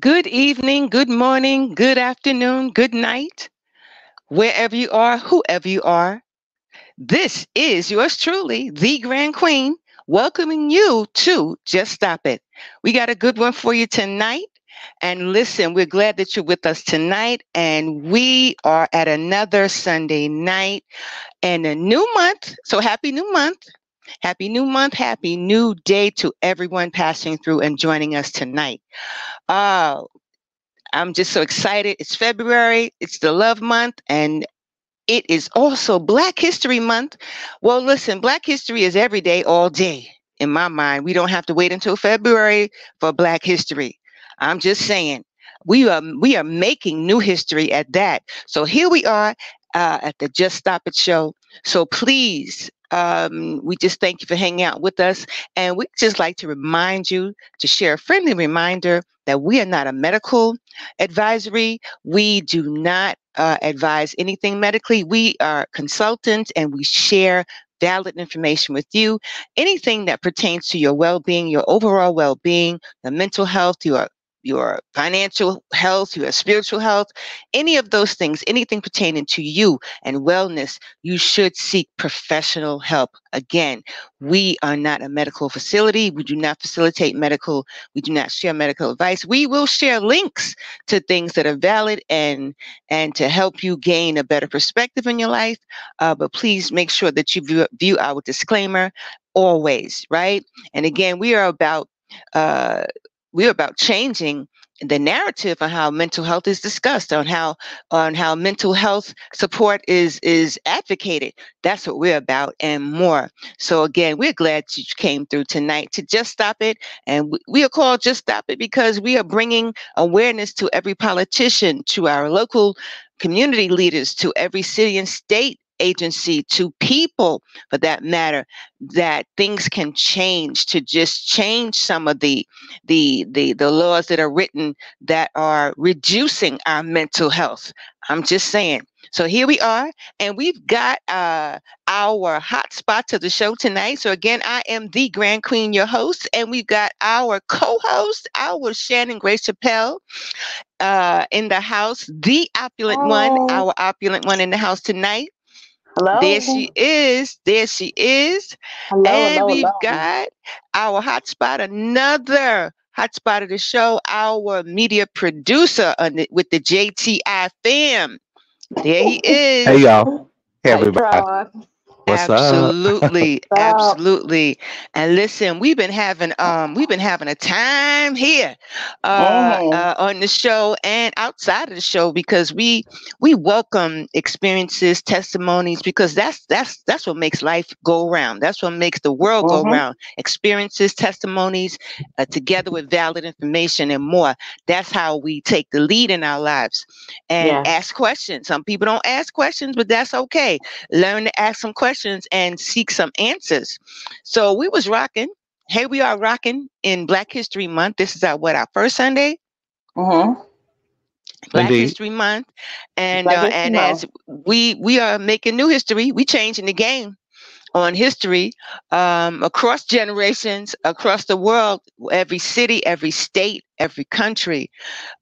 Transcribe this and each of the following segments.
Good evening, good morning, good afternoon, good night, wherever you are, whoever you are. This is yours truly, the Grand Queen, welcoming you to Just Stop It. We got a good one for you tonight. And listen, we're glad that you're with us tonight. And we are at another Sunday night and a new month. So happy new month. Happy new month. Happy new day to everyone passing through and joining us tonight. Uh, I'm just so excited. It's February, it's the love month, and it is also Black History Month. Well, listen, Black History is every day, all day. In my mind, we don't have to wait until February for Black History. I'm just saying, we are we are making new history at that. So here we are uh, at the Just Stop It show. So please um, we just thank you for hanging out with us. And we just like to remind you to share a friendly reminder that we are not a medical advisory. We do not uh, advise anything medically. We are consultants and we share valid information with you. Anything that pertains to your well being, your overall well being, the mental health, your your financial health, your spiritual health, any of those things, anything pertaining to you and wellness, you should seek professional help. Again, we are not a medical facility. We do not facilitate medical, we do not share medical advice. We will share links to things that are valid and and to help you gain a better perspective in your life. Uh, but please make sure that you view, view our disclaimer always, right? And again, we are about uh, we're about changing the narrative on how mental health is discussed on how on how mental health support is is advocated. That's what we're about and more. So again we're glad you came through tonight to just stop it and we, are called just stop it because we are bringing awareness to every politician to our local community leaders to every city and state agency to people for that matter that things can change to just change some of the the the, the laws that are written that are reducing our mental health i'm just saying so here we are, and we've got uh, our hot spots of the show tonight. So again, I am the Grand Queen, your host, and we've got our co-host, our Shannon Grace Chappelle, uh, in the house, the opulent oh. one, our opulent one in the house tonight. Hello. There she is. There she is. Hello, and hello, we've hello. got our hotspot, another hotspot of the show, our media producer the, with the JTI fam. There he is. Hey y'all. Hey everybody. What's absolutely, up? absolutely. And listen, we've been having um we've been having a time here uh, oh. uh, on the show and outside of the show because we we welcome experiences, testimonies because that's that's that's what makes life go around. That's what makes the world go mm-hmm. around. Experiences, testimonies, uh, together with valid information and more. That's how we take the lead in our lives and yeah. ask questions. Some people don't ask questions, but that's okay. Learn to ask some questions questions and seek some answers. So we was rocking. Hey, we are rocking in Black History Month. This is our what our first Sunday. Mm-hmm. Black Indeed. History Month, and uh, and as we we are making new history, we changing the game on history um, across generations, across the world, every city, every state, every country.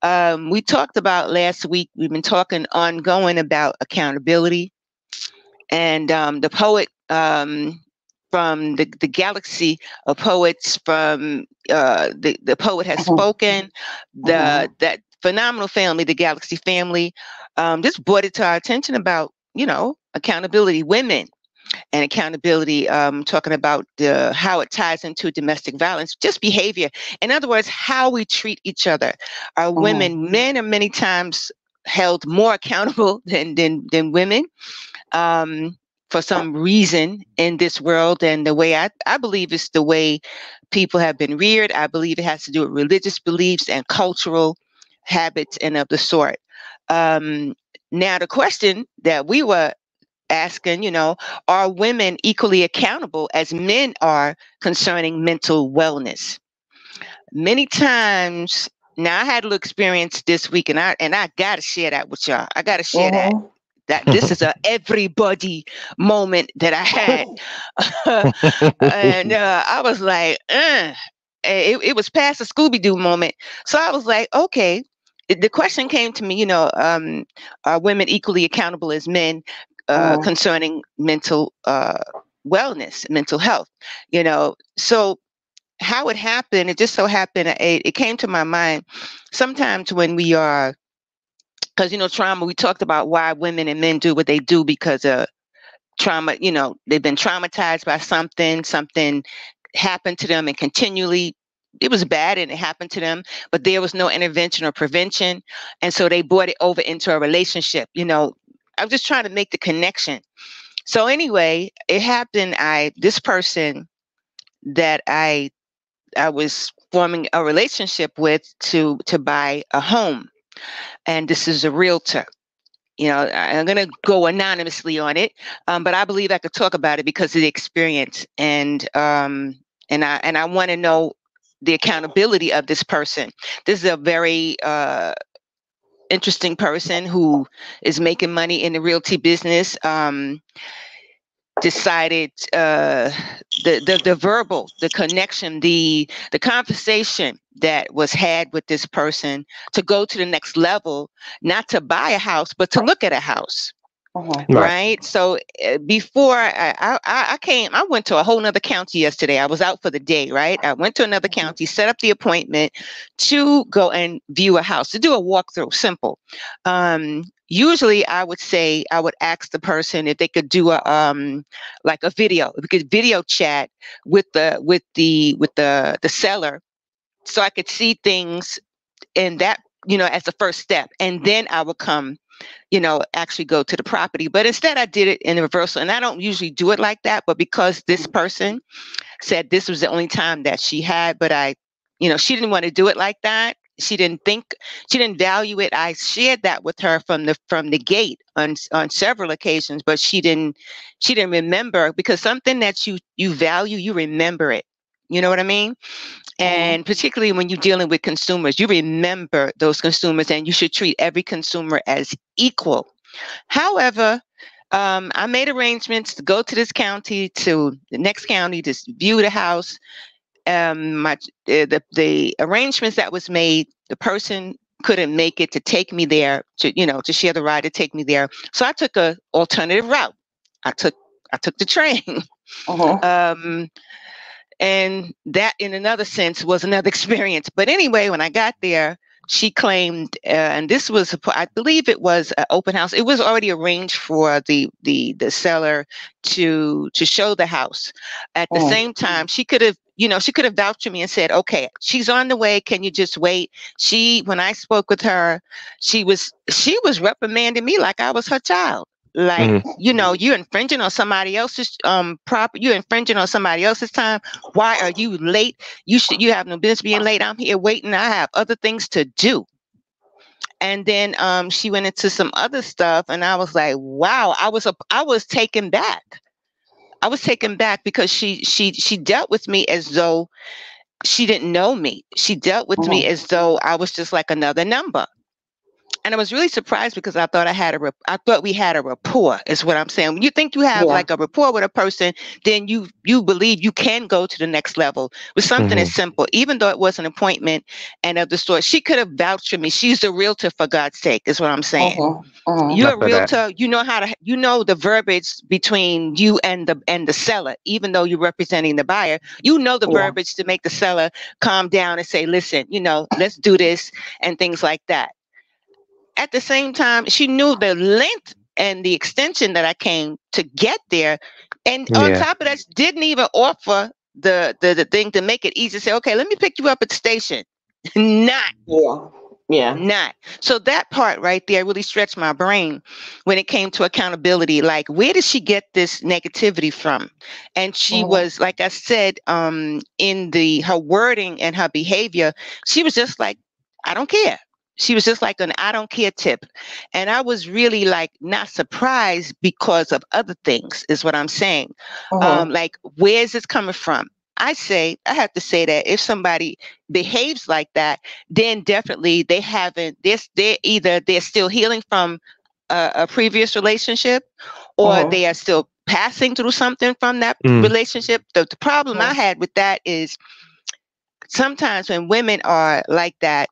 Um, we talked about last week. We've been talking ongoing about accountability, and um, the poet um, from the, the galaxy of poets from uh, the, the poet has uh-huh. spoken the uh-huh. that phenomenal family the galaxy family um, just brought it to our attention about you know accountability women and accountability um, talking about the, how it ties into domestic violence just behavior in other words how we treat each other our uh-huh. women men are many times held more accountable than than, than women um, for some reason in this world. And the way I, I believe is the way people have been reared. I believe it has to do with religious beliefs and cultural habits and of the sort. Um, now, the question that we were asking, you know, are women equally accountable as men are concerning mental wellness? Many times now I had a little experience this week and I and I gotta share that with y'all. I gotta share. Mm-hmm that this is a everybody moment that I had. and uh, I was like, uh, it, it was past the Scooby Doo moment. So I was like, okay. The question came to me, you know, um, are women equally accountable as men uh, uh-huh. concerning mental uh, wellness, mental health? You know, so how it happened, it just so happened, it, it came to my mind. Sometimes when we are, because you know, trauma, we talked about why women and men do what they do because of trauma, you know, they've been traumatized by something, something happened to them and continually it was bad and it happened to them, but there was no intervention or prevention. And so they brought it over into a relationship. You know, I'm just trying to make the connection. So anyway, it happened. I this person that I I was forming a relationship with to to buy a home. And this is a realtor. You know i'm going to go anonymously on it um, but i believe i could talk about it because of the experience and um, and i and i want to know the accountability of this person. This is a very uh, interesting person who is making money in the realty business um, decided uh, the, the the verbal the connection the the conversation that was had with this person to go to the next level not to buy a house but to look at a house uh-huh. Right. So uh, before I, I, I came, I went to a whole nother county yesterday. I was out for the day, right? I went to another mm-hmm. county, set up the appointment to go and view a house, to do a walkthrough, simple. Um, usually I would say, I would ask the person if they could do a, um, like a video, we could video chat with the, with the, with the, the seller. So I could see things in that, you know, as the first step. And then I would come you know, actually go to the property. But instead, I did it in reversal. And I don't usually do it like that. But because this mm-hmm. person said this was the only time that she had, but I, you know, she didn't want to do it like that. She didn't think she didn't value it. I shared that with her from the from the gate on on several occasions, but she didn't she didn't remember because something that you you value, you remember it. You know what I mean? Mm-hmm. And particularly when you're dealing with consumers, you remember those consumers and you should treat every consumer as equal. However, um, I made arrangements to go to this county, to the next county, to view the house. Um, my the the arrangements that was made, the person couldn't make it to take me there to you know to share the ride to take me there. So I took a alternative route. I took I took the train. Uh-huh. Um, and that, in another sense, was another experience. But anyway, when I got there, she claimed, uh, and this was, I believe it was an open house. It was already arranged for the the the seller to to show the house. At the oh. same time, she could have, you know, she could have vouched for me and said, "Okay, she's on the way. Can you just wait?" She, when I spoke with her, she was she was reprimanding me like I was her child like mm-hmm. you know you're infringing on somebody else's um property you're infringing on somebody else's time. Why are you late? You should you have no business being late. I'm here waiting. I have other things to do. And then um she went into some other stuff and i was like wow i was a i was taken back. I was taken back because she she she dealt with me as though she didn't know me. She dealt with mm-hmm. me as though i was just like another number and I was really surprised because I thought I had a, I thought we had a rapport. Is what I'm saying. When you think you have yeah. like a rapport with a person, then you you believe you can go to the next level with something mm-hmm. as simple. Even though it was an appointment and of the store, she could have vouched for me. She's a realtor for God's sake. Is what I'm saying. Uh-huh. Uh-huh. You're a realtor. You know how to. You know the verbiage between you and the and the seller. Even though you're representing the buyer, you know the yeah. verbiage to make the seller calm down and say, "Listen, you know, let's do this," and things like that at the same time, she knew the length and the extension that I came to get there. And yeah. on top of that, didn't even offer the, the the thing to make it easy. Say, okay, let me pick you up at the station. Not. Yeah. Yeah. Not. So that part right there really stretched my brain when it came to accountability. Like, where did she get this negativity from? And she oh. was, like I said, um, in the her wording and her behavior, she was just like, I don't care she was just like an I don't care tip. And I was really like not surprised because of other things, is what I'm saying. Uh-huh. Um, like, where's this coming from? I say, I have to say that if somebody behaves like that, then definitely they haven't, they're, they're either they're still healing from a, a previous relationship or uh-huh. they are still passing through something from that mm. relationship. The, the problem uh-huh. I had with that is sometimes when women are like that,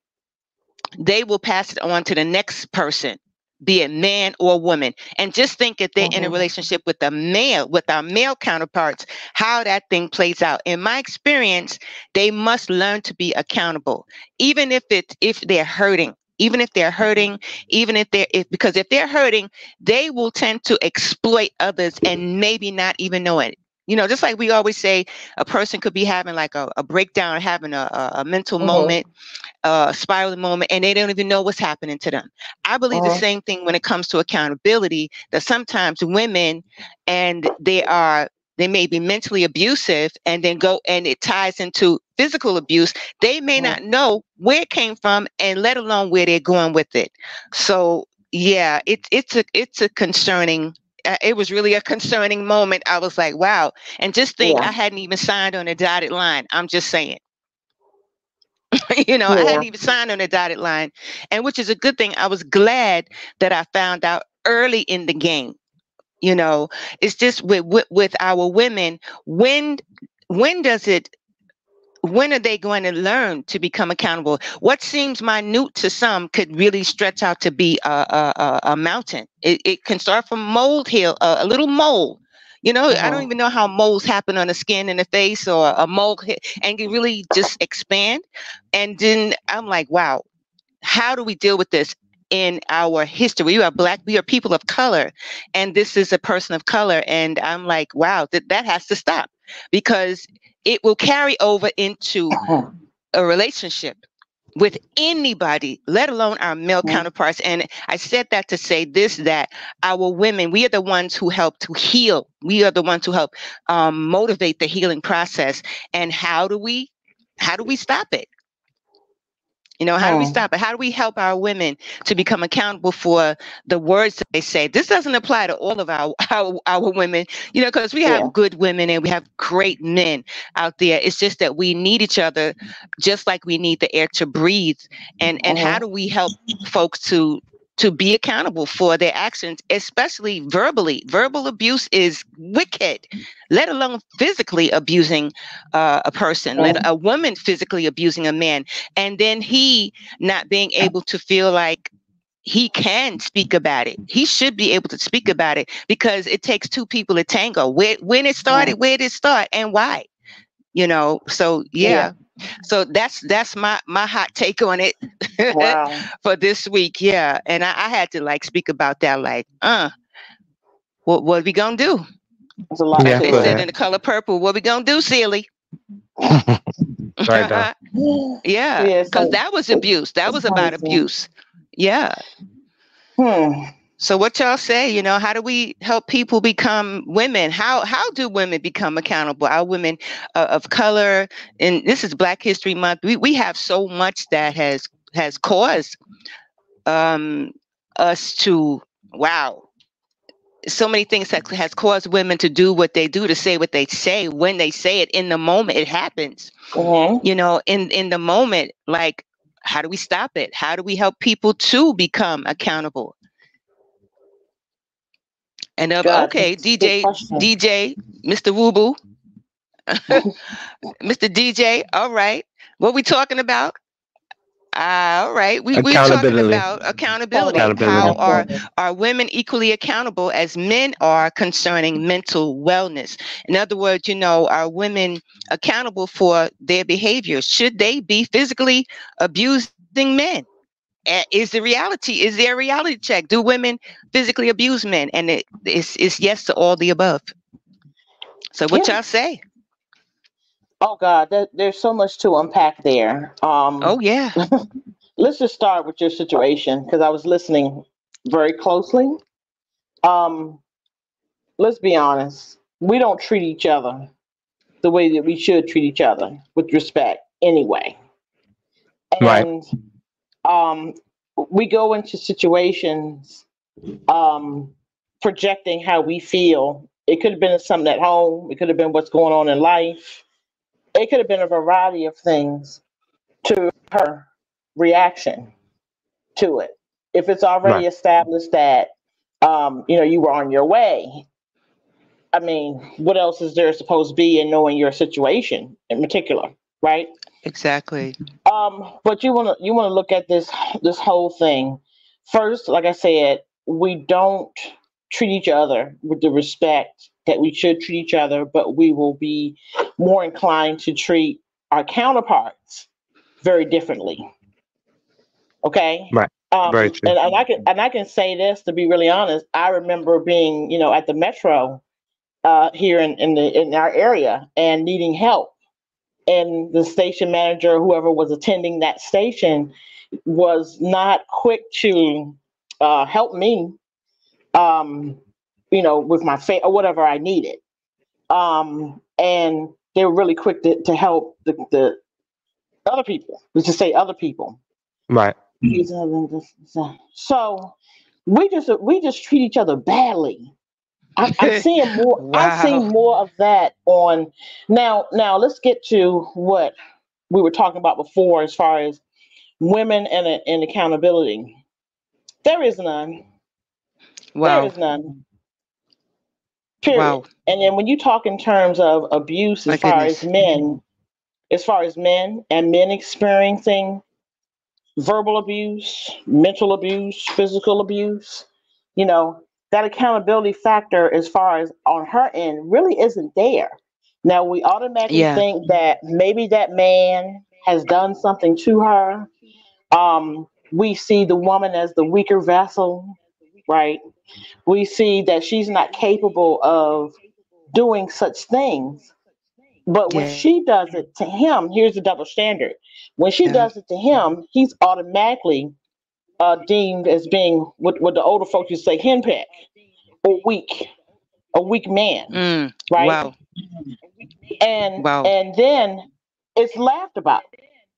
they will pass it on to the next person be it man or woman. And just think if they're mm-hmm. in a mm-hmm. relationship with a male, with our male counterparts, how that thing plays out. In my experience, they must learn to be accountable, even if it if they're hurting. Even if they're hurting, even if they're if because if they're hurting, they will tend to exploit others and maybe not even know it. You know, just like we always say, a person could be having like a, a breakdown, having a, a, mental mm-hmm. moment, a spiraling moment, and they don't even know what's happening to them. I believe mm-hmm. the same thing when it comes to accountability. That sometimes women, and they are they may be mentally abusive and then go and it ties into physical abuse they may mm-hmm. not know where it came from and let alone where they're going with it so yeah it's it's a it's a concerning it was really a concerning moment. I was like, wow. And just think, yeah. I hadn't even signed on a dotted line. I'm just saying. you know, yeah. I hadn't even signed on a dotted line, and which is a good thing. I was glad that I found out early in the game. You know, it's just with with, with our women. When when does it when are they going to learn to become accountable? What seems minute to some could really stretch out to be a, a, a mountain. It, it, can start from mold here, a, a little mole. You know, I don't uh-huh. even know how moles happen on the skin and the face or a mole and can really just expand. And then I'm like, wow, how do we deal with this? in our history. We are black, we are people of color, and this is a person of color. And I'm like, wow, that, that has to stop because it will carry over into a relationship with anybody, let alone our male mm-hmm. counterparts. And I said that to say this that our women, we are the ones who help to heal. We are the ones who help um, motivate the healing process. And how do we how do we stop it? You know, how do we stop it? How do we help our women to become accountable for the words that they say? This doesn't apply to all of our our, our women, you know, because we have yeah. good women and we have great men out there. It's just that we need each other just like we need the air to breathe. And and mm-hmm. how do we help folks to to be accountable for their actions, especially verbally. Verbal abuse is wicked, let alone physically abusing uh, a person, let a woman physically abusing a man, and then he not being able to feel like he can speak about it. He should be able to speak about it because it takes two people to tango. Where when it started, where did it start, and why? You know. So yeah. yeah so that's that's my my hot take on it wow. for this week yeah. And I, I, had to like speak about that like uh what what are we gonna do? There's a lot yeah, they said in the color purple what we gonna do silly? Right yeah because yeah, so, that was abuse that was about abuse yeah. Hmm so what y'all say, you know, how do we help people become women? How how do women become accountable? Our women uh, of color, and this is Black History Month. We we have so much that has has caused um, us to wow. So many things that has caused women to do what they do, to say what they say when they say it in the moment. It happens, mm-hmm. you know, in in the moment. Like, how do we stop it? How do we help people to become accountable? And uh, okay, DJ, DJ, Mr. Wubu, Mr. DJ. All right, what we talking about? Uh, all right, we we're talking about accountability. accountability. How are are women equally accountable as men are concerning mental wellness? In other words, you know, are women accountable for their behavior? Should they be physically abusing men? Is the reality is there a reality check? Do women physically abuse men? And it, it's, it's yes to all the above. So what yeah. y'all say? Oh god there, there's so much to unpack there. Um oh yeah. let's just start with your situation because i was listening very closely. Um let's be honest. We don't treat each other the way that we should treat each other with respect anyway. And right um, we go into situations um, projecting how we feel. It could have been something at home. It could have been what's going on in life. It could have been a variety of things to her reaction to it. If it's already right. established that um, you know you were on your way, I mean, what else is there supposed to be in knowing your situation in particular, right? Exactly. Um, but you want to you want to look at this this whole thing first. Like I said, we don't treat each other with the respect that we should treat each other, but we will be more inclined to treat our counterparts very differently. Okay. Right. Um, Very true. and, and I can and I can say this to be really honest. I remember being, you know, at the metro uh, here in, in the in our area and needing help. And the station manager, whoever was attending that station, was not quick to uh, help me, um, you know, with my fa- or whatever I needed. Um, and they were really quick to, to help the, the other people, let's just say other people. Right. So we just we just treat each other badly. I, I'm seeing more. I'm seeing more of that on now. Now let's get to what we were talking about before, as far as women and and accountability. There is none. There Wow. is none. Period. Wow. And then when you talk in terms of abuse, as My far goodness. as men, as far as men and men experiencing verbal abuse, mental abuse, physical abuse, you know, that accountability factor as far as on her end really isn't there. Now we automatically Yeah. think that maybe that man has done something to her. Um, we see the woman as the weaker vessel, right? We see that she's not capable of doing such things. But when Yeah. she does it to him, here's the double standard. When she Yeah. does it to him, he's automatically uh, deemed as being what, what the older folks used to say henpeck or weak, a weak man, Mm. right? Wow. And Wow. and then it's laughed about.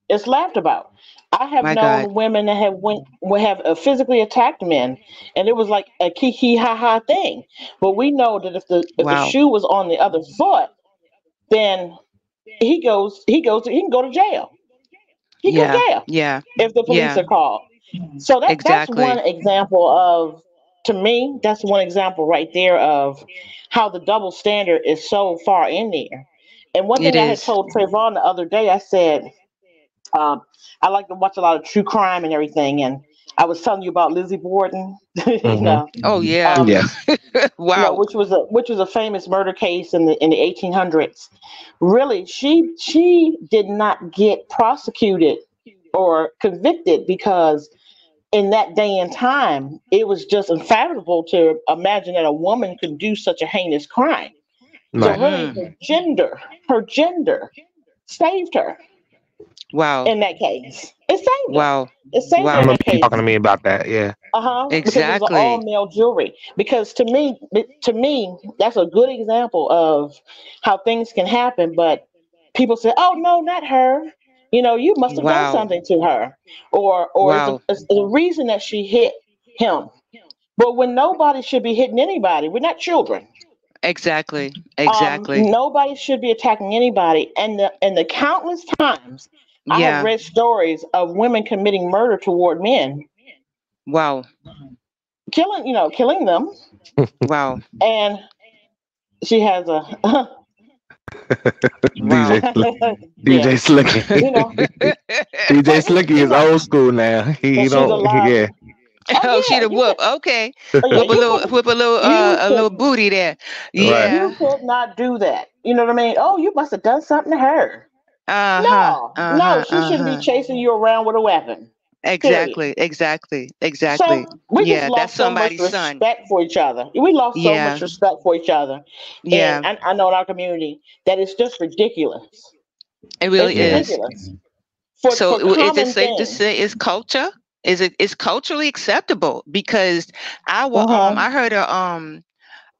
It's laughed about. I have My known God. women that have went have uh, physically attacked men, and it was like a kiki ha ha thing. But we know that if the if Wow. the shoe was on the other foot, then he goes he goes he can go to jail. He Yeah. goes to jail Yeah. if the police Yeah. are called. So that, Exactly. that's one example of, to me, that's one example right there of how the double standard is so far in there. And one It thing I had told Trayvon the other day, I said, um, I like to watch a lot of true crime and everything. And I was telling you about Lizzie Borden, you Mhm. know, Oh yeah. Um, Yeah. you know, wow. which was a which was a famous murder case in the in the 1800s. Really, she she did not get prosecuted or convicted because in that day and time, it was just unfathomable to imagine that a woman could do such a heinous crime. So really, her gender, her gender, saved her Wow. in that case. It saved her. Wow. It saved Wow. her I in that case. talking to me about that. Yeah. Uh-huh. Because it was Exactly. all male jewelry. Because to me, to me, that's a good example of how things can happen. But people say, "Oh no, not her." You know, you must have Wow. done something to her, or or Wow. it's, the reason that she hit him. But when nobody should be hitting anybody, we're not children. Exactly. Um, Exactly. nobody should be attacking anybody. And the and the countless times I yeah. have read stories of women committing murder toward men, wow. killing you know, killing them. Wow. and she has a DJ Slick- DJ Yeah. Slicky. you know DJ Slicky is old school now. He she's don't. Yeah. oh, she yeah, the you whoop. Okay. oh, yeah, Whip a little could- whip a little you uh, a little booty there. Right. Yeah. you could not do that you know what i mean oh you must have done something to her Uh-huh. no uh-huh, no she shouldn't uh-huh. be chasing you around with a weapon Exactly. Exactly. Exactly. so we Yeah, just lost that's so much somebody's son. respect for each other we lost so Yeah. much respect for each other Yeah. and I, I know in our community that it's just ridiculous It really it's is. ridiculous for, So for is it safe to say is culture? Is it is culturally acceptable? Because I wa- um Uh-huh. I heard a um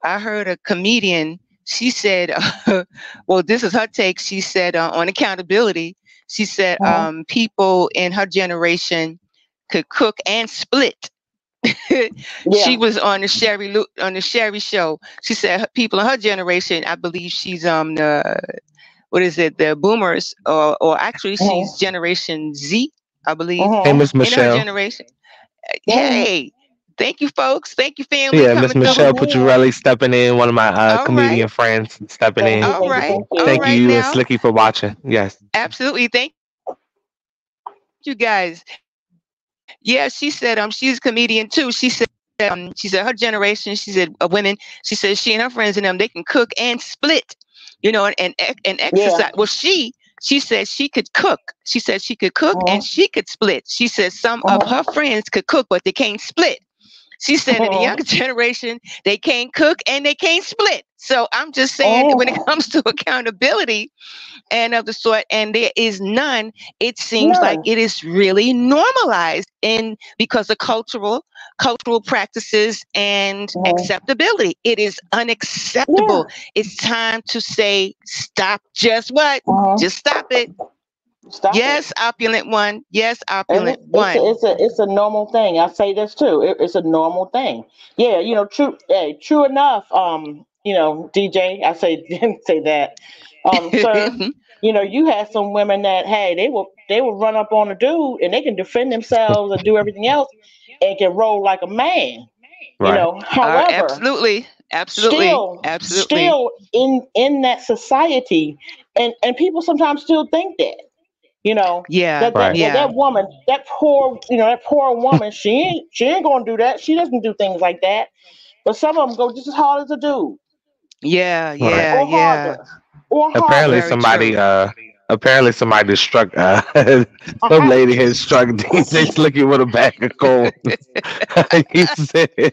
I heard a comedian. She said, well, this is her take. She said uh, on accountability. She said Uh-huh. um people in her generation could cook and split. yeah. She was on the Sherri on the Sherri show. She said people in her generation. I believe she's um the what is it the Boomers or or actually Uh-huh. she's Generation Z. I believe Mhm. Hey, Miss in her Michelle. generation. Yeah. Hey, Thank you, folks. Thank you, family. Yeah, Miss coming through. Michelle Petrelli stepping in, one of my uh, comedian right. friends stepping in. All right. Thank you. All Thank right you and Slicky for watching. Yes. Absolutely. Thank you guys. Yeah, she said um she's a comedian too. She said um she said her generation, she said uh, women, she said she and her friends and them they can cook and split, you know, and and, and exercise. Well, she she said she could cook. She said she could cook and she could split. She said some of Uh-huh. her friends could cook, but they can't split. She said in the Uh-huh. younger generation, they can't cook and they can't split. So I'm just saying that when it Oh. comes to accountability and of the sort, and there is none, it seems like it is really normalized in because of cultural cultural practices and Mhm. acceptability. It is unacceptable. It's time to say stop. Just what? Uh-huh. Just stop it. Stop it. yes, opulent one. Yes, And opulent it- one. it's, a, it's a it's a normal thing. I say this too. It, it's a normal thing. Yeah, you know, true. Hey, true enough. Um, you know, DJ. I say didn't say that. Um, sir, you know, you had some women that hey, they will they will run up on a dude and they can defend themselves and do everything else and can roll like a man. You Right. know, Uh, absolutely. Absolutely. still absolutely. still in in that society, and and people sometimes still think that. You know, yeah. that, that, Right. that, Yeah. that woman, that poor, you know, that poor woman, she ain't she ain't gonna do that. She doesn't do things like that. But some of them go just as hard as a dude, Yeah. Right. Yeah. or Yeah. harder, or. Apparently Very somebody uh apparently somebody struck uh some lady had struck DJ Slicky with a bag of coins. he said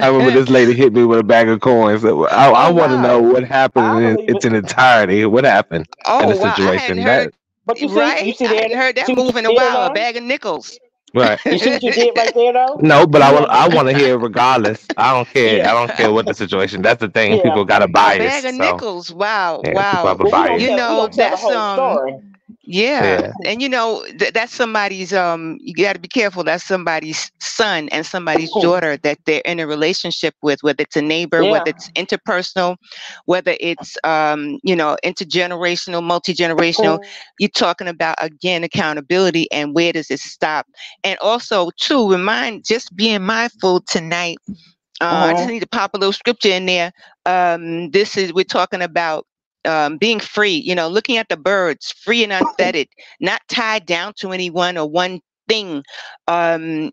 I remember this lady hit me with a bag of coins. I, I Oh, want to wow. know what happened in its it. entirety. What happened Oh in the wow! I situation? hadn't That heard. But you see, right? you see I there, hadn't heard that see what move in a while. A bag of nickels. right. You see what you did right there, though. No, but I You want I want to hear it regardless. I don't care. Yeah. I don't care what the situation. That's the thing. Yeah. People got a A bag of so, nickels. Wow! Yeah, wow! have a Well, bias. don't You know, don't that's, um, story. Yeah. Yeah. And you know, th- that's somebody's um you got to be careful that's somebody's son and somebody's Mhm. daughter that they're in a relationship with whether it's a neighbor, Yeah. whether it's interpersonal, whether it's um you know, intergenerational, multi-generational. Mhm. You're talking about again accountability and where does it stop? And also to remind just being mindful tonight uh, I just Uh-huh. need to pop a little scripture in there. Um, this is we're talking about um, being free. You know, looking at the birds, free and unfettered, not tied down to anyone or one thing. Um,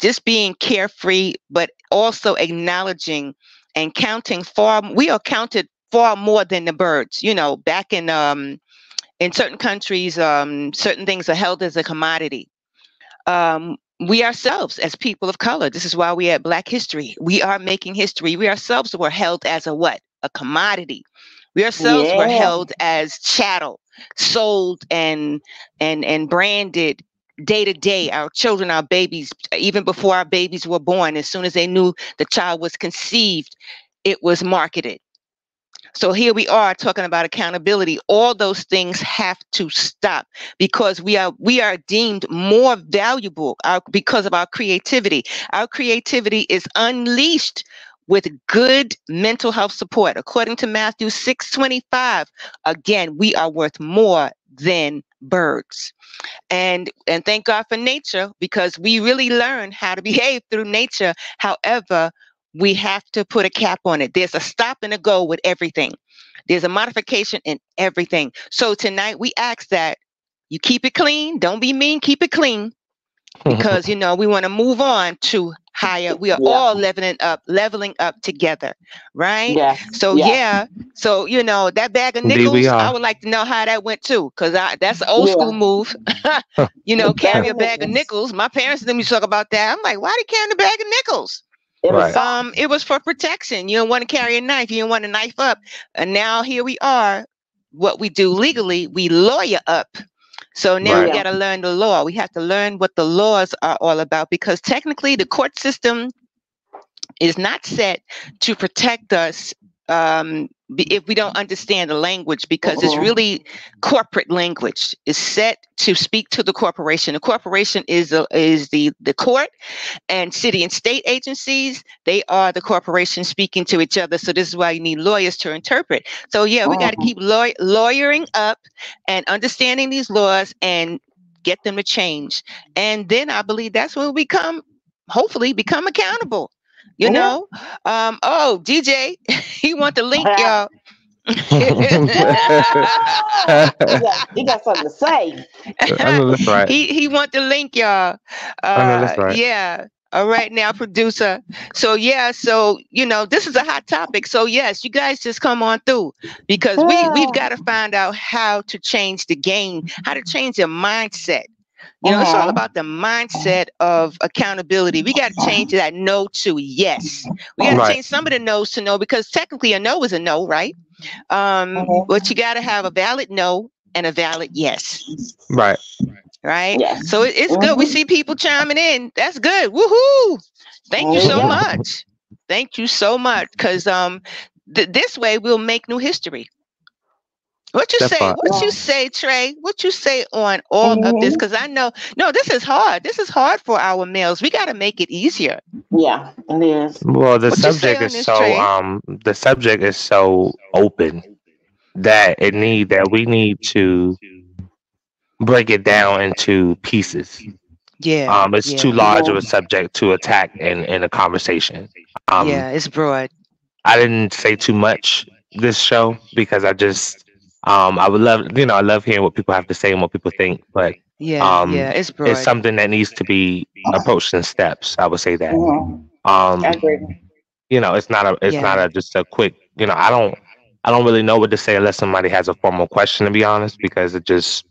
just being carefree, but also acknowledging and counting far. We are counted far more than the birds. You know, back in um, in certain countries, um, certain things are held as a commodity. Um, we ourselves, as people of color, this is why we had Black History. We are making history. We ourselves were held as a what? A commodity. We ourselves were held as chattel, sold and and and branded day to day. Our children, our babies, even before our babies were born, as soon as they knew the child was conceived, it was marketed. So here we are talking about accountability. All those things have to stop because we are we are deemed more valuable our, because of our creativity. Our creativity is unleashed with good mental health support. According to Matthew 6:25, again, we are worth more than birds. And and thank God for nature because we really learn how to behave through nature. However, we have to put a cap on it. There's a stop and a go with everything. There's a modification in everything. So tonight we ask that you keep it clean. Don't be mean. Keep it clean because you know we want to move on to higher. We are Yeah. all leveling up, leveling up together, right? Yes. So yes. yeah, so you know that bag of nickels. I would like to know how that went too, cause i that's an old Yeah. school move. you know, carry a bag of nickels. nickels. My parents didn't used to talk about that. I'm like, why they carry a bag of nickels? It was Right. Um, it was for protection. You don't want to carry a knife. You don't want to knife up. And now here we are. What we do legally, we lawyer up. So now we got to learn the law. We have to learn what the laws are all about because technically the court system is not set to protect us um, if we don't understand the language because it's Mhm. really corporate language. It's set to speak to the corporation. The corporation is a, is the the court, and city and state agencies they are the corporation speaking to each other. So this is why you need lawyers to interpret. So yeah, we got to Mhm. keep law- lawyering up and understanding these laws and get them to change. And then I believe that's when we come hopefully become accountable. You Yeah. know, um, oh DJ, he want the link, y'all. you, got, you got something to say. I know that's right. He he want the link, y'all. Uh, I know that's right. Yeah. All right now, producer. So yeah, so you know, this is a hot topic. So yes, you guys just come on through because we we've got to find out how to change the game, how to change your mindset. You know, it's all Uh-huh. about the mindset of accountability. We got to change that no to yes. We got to Right. change some of the no's to no because technically a no is a no, right? Um, Mhm. but you got to have a valid no and a valid yes Right. right? Yes. So it, it's good. We Mhm. see people chiming in. That's good. Woohoo! Thank you so Yeah. much. Thank you so much. Cause um, th- this way we'll make new history. What you That say? part. What you say, Trey? What you say on all of this? Mhm. Cause I know, no, this is hard. This is hard for our males. We got to make it easier. Yeah, it is. Well, the What subject is this, so Trey? um the subject is so open that it need that we need to break it down into pieces. Yeah. Um, it's yeah, too large of a subject to attack in in a conversation. Um, yeah, it's broad. I didn't say too much this show because I just um I would love you know I love hearing what people have to say and what people think, but Yeah, um, yeah, it's broad. it's something that needs to be approached in steps. I would say that. Mhm. Um, I agree. you know, it's not a it's Yeah. not a just a quick. You know, I don't I don't really know what to say unless somebody has a formal question. To be honest, because it just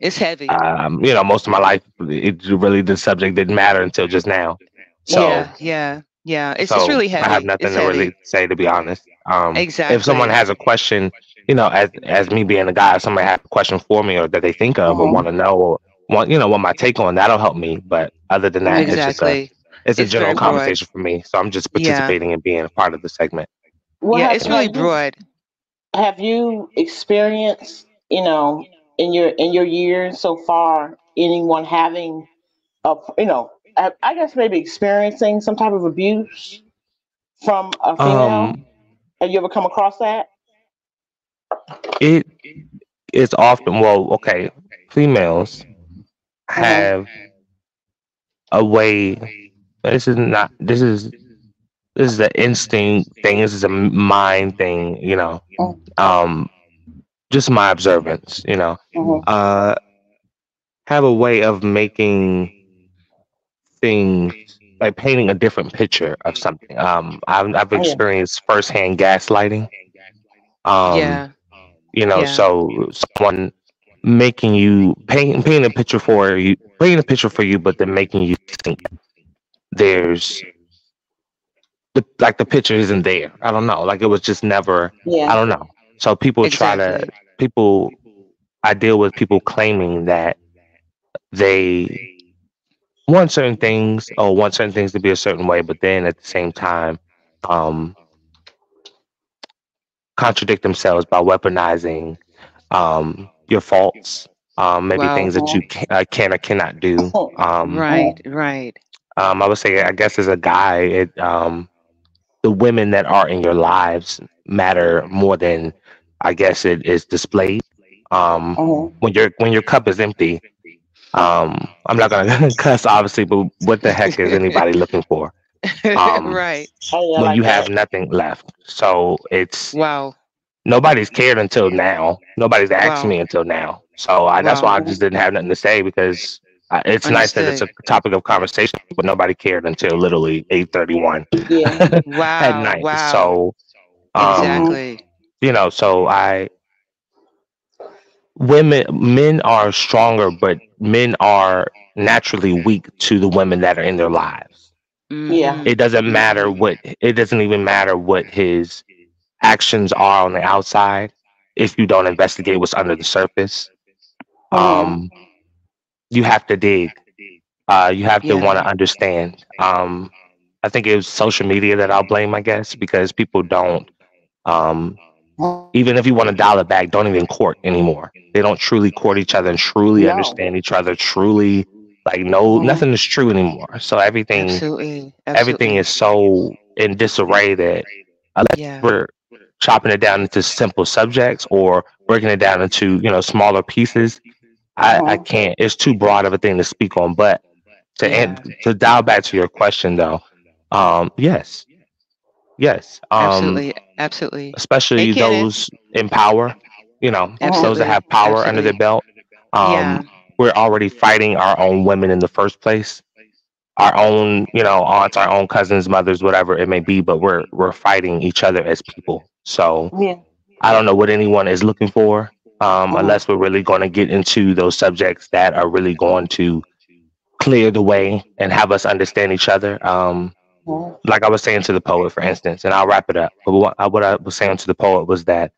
it's heavy. um you know most of my life it really the subject didn't matter until just now. So. yeah, yeah, yeah. It's, so it's really heavy. I have nothing it's to heavy. really say to be honest. Um, Exactly. if someone has a question, you know, as as me being a guy, if somebody has a question for me or that they think of or Mhm. want to know or want you know want my take on, that'll help me. But other than that, it's just a exactly. it's a general very broad. conversation for me. So I'm just Yeah. participating and being a part of the segment. Well, yeah, have- it's really broad. have you experienced you know in your in your years so far anyone having a you know I, guess maybe experiencing some type of abuse from a female Um, have you ever come across that it is often well, okay, females have a way. This is not. This is this is an instinct thing. This is a mind thing. You know. Mm. Um, just my observance. You know. Mhm. Uh, have a way of making things like painting a different picture of something. Um, I've I've Oh, experienced firsthand gaslighting. Um, yeah, you know Yeah. so someone making you paint painting a picture for you painting a picture for you but then making you think there's the, like the picture isn't there i don't know like it was just never Yeah. i don't know so people try to people i deal with people claiming that they want certain things or want certain things to be a certain way but then at the same time um contradict themselves by weaponizing um your faults um maybe Wow. things that you can, uh, can or cannot do um right, right. um, I would say, I guess, as a guy, it um, the women that are in your lives matter more than I guess it is displayed. Um, Mhm. when your when your cup is empty, um, I'm not gonna cuss, obviously, but what the heck is anybody looking for Um, right. Yeah, I when like you that. have nothing left? So it's Wow. nobody's cared until now. Nobody's asked Wow. me until now. So I, that's why I just didn't have nothing to say because uh, it's nice that it's a topic of conversation, but nobody cared until literally eight thirty one yeah Wow. at night. Wow. So um, exactly. you know, so I women men are stronger, but men are naturally weak to the women that are in their lives. Yeah. Mhm. It doesn't matter what it doesn't even matter what his actions are on the outside if you don't investigate what's under the surface. Mhm. Um you have to dig. Uh you have to Yeah. want to understand. Um I think it was social media that I'll blame, I guess, because people don't um even if you want to dial it back, don't even court anymore. They don't truly court each other and truly No. understand each other, truly like no Mhm. nothing is true anymore. So everything Absolutely. everything is so in disarray that Yeah. we're chopping it down into simple subjects or breaking it down into, you know, smaller pieces. I, I Mhm. can't it's too broad of a thing to speak on, but To Yeah. and to dial back to your question though, um, yes, yes, um, Absolutely. Absolutely. especially those in power, you know, those that have power under their belt. Um, Yeah. we're already fighting our own women in the first place, our own, you know, aunts, our own cousins, mothers, whatever it may be. But we're we're fighting each other as people. So Yeah. I don't know what anyone is looking for, um, Mhm. unless we're really going to get into those subjects that are really going to clear the way and have us understand each other. Um. Like I was saying to the poet, for instance, and I'll wrap it up. But what I, what I was saying to the poet was that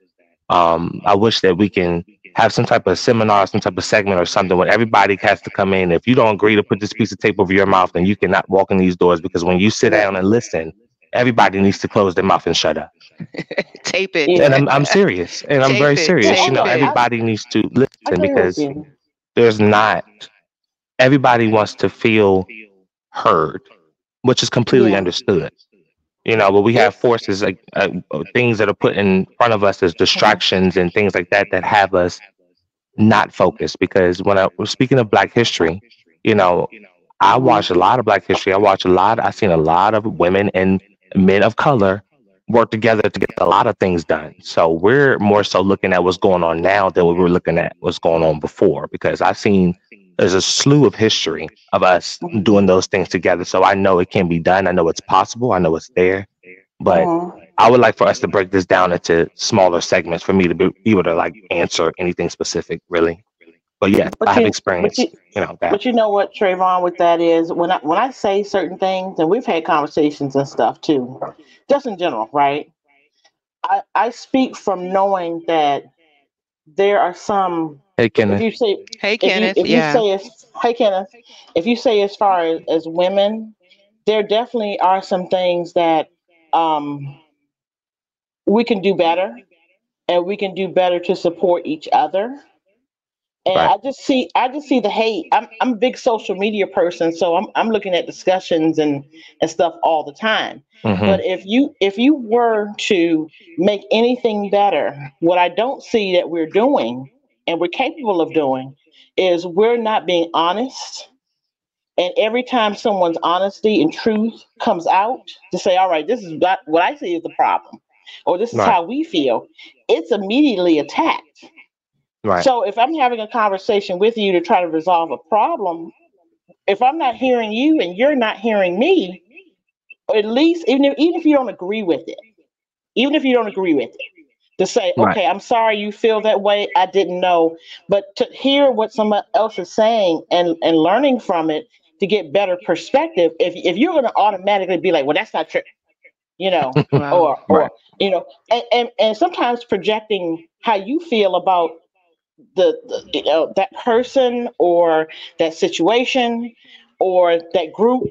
um, I wish that we can have some type of seminar, some type of segment or something where everybody has to come in. If you don't agree to put this piece of tape over your mouth, then you cannot walk in these doors because when you sit down and listen, everybody needs to close their mouth and shut up. Tape it. And I'm, I'm serious. And I'm Tape very serious. tape You know, it. everybody needs to listen because there's not everybody wants to feel heard, which is completely Yeah. understood. You know, but we have forces like uh, things that are put in front of us as distractions and things like that that have us not focused. Because when I was speaking of Black history, you know, I watch a lot of Black history. I watch a lot. I've seen a lot of women and men of color work together to get a lot of things done. So we're more so looking at what's going on now than we were looking at what's going on before. Because I've seen there's a slew of history of us doing those things together. So I know it can be done. I know it's possible. I know it's there. But. I would like for us to break this down into smaller segments for me to be able to like answer anything specific, really. But yeah, But I have you- experience, but you know, that. But you know what, Trayvon, with that is when I when I say certain things, and we've had conversations and stuff too, just in general, right? I I speak from knowing that there are some. Hey, If Kenneth. you say Hey, if you, Kenneth. if yeah. you say as hey Kenneth, if you say as far as, as women, there definitely are some things that um we can do better, and we can do better to support each other. And Right. I just see I just see the hate. I'm I'm a big social media person, so I'm I'm looking at discussions and and stuff all the time. Mhm. But if you if you were to make anything better, what I don't see that we're doing and we're capable of doing is we're not being honest. And every time someone's honesty and truth comes out to say, all right, this is what what I see is the problem, or this is Right. how we feel, it's immediately attacked. Right. So if I'm having a conversation with you to try to resolve a problem, if I'm not hearing you and you're not hearing me, at least even if, even if you don't agree with it, even if you don't agree with it, to say, Right. okay, I'm sorry you feel that way. I didn't know, but to hear what someone else is saying and and learning from it to get better perspective. If if you're going to automatically be like, well, that's not true, you know, Wow. or or Right. you know, and, and and sometimes projecting how you feel about the, the you know that person or that situation or that group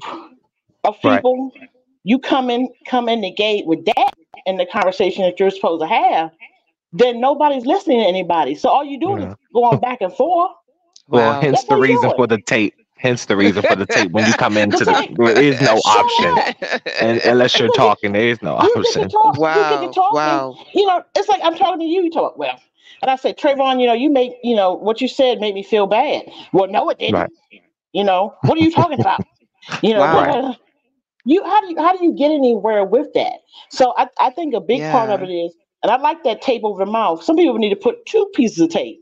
of Right. People you come in come in the gate with that in the conversation that you're supposed to have then nobody's listening to anybody so all you're doing Yeah. is going back and forth Well, Wow. hence That's the reason do for the tape. Hence the reason for the tape. When you come into the, Right. there is no option, and unless you're talking, there is no you option. to talk you get wow. to Wow. you know, it's like I'm talking to you. You talk well, and I say, Trayvon, you know, you make, you know, what you said made me feel bad. Well, no, it didn't. Right. You know, what are you talking about? You know, Wow. you how do you how do you get anywhere with that? So I, I think a big part of it is, and I like that tape over the mouth. Some people need to put two pieces of tape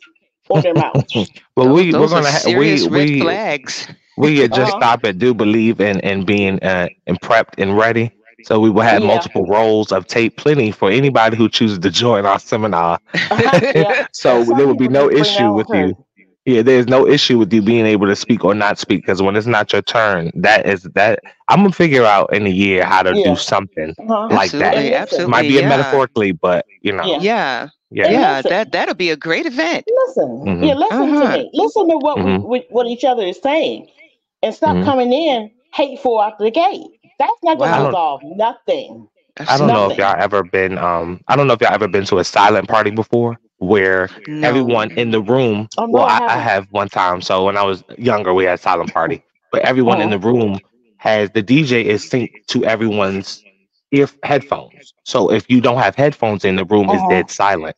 on their mouth. Well, Those, we we're gonna ha- serious we red we flags. we just Uh-huh. stop and do believe in in being uh and prepped and ready. So we will have Yeah. multiple rolls of tape, plenty for anybody who chooses to join our seminar. yeah. So Some there will be no issue with own you. Yeah, there's no issue with you being able to speak or not speak because when it's not your turn, that is that I'm gonna figure out in a year how to Yeah. do something Uh-huh. like that. absolutely. listen. Absolutely. Might be yeah. metaphorically, but you know, Yeah. Yeah. yeah, Yeah. That that'll be a great event. Listen, Mhm. yeah, listen Uh-huh. to me. Listen to what Mhm. we, we, what each other is saying, and stop Mhm. coming in hateful out the gate. That's not going Wow. to resolve nothing. I don't know if y'all ever been um I don't know if y'all ever been to a silent party before where No. everyone in the room Oh no, well I I, I haven't. one time so when I was younger we had silent party but everyone in the room has the DJ is synced to everyone's ear headphones so if you don't have headphones in the room is Uh-huh. dead silent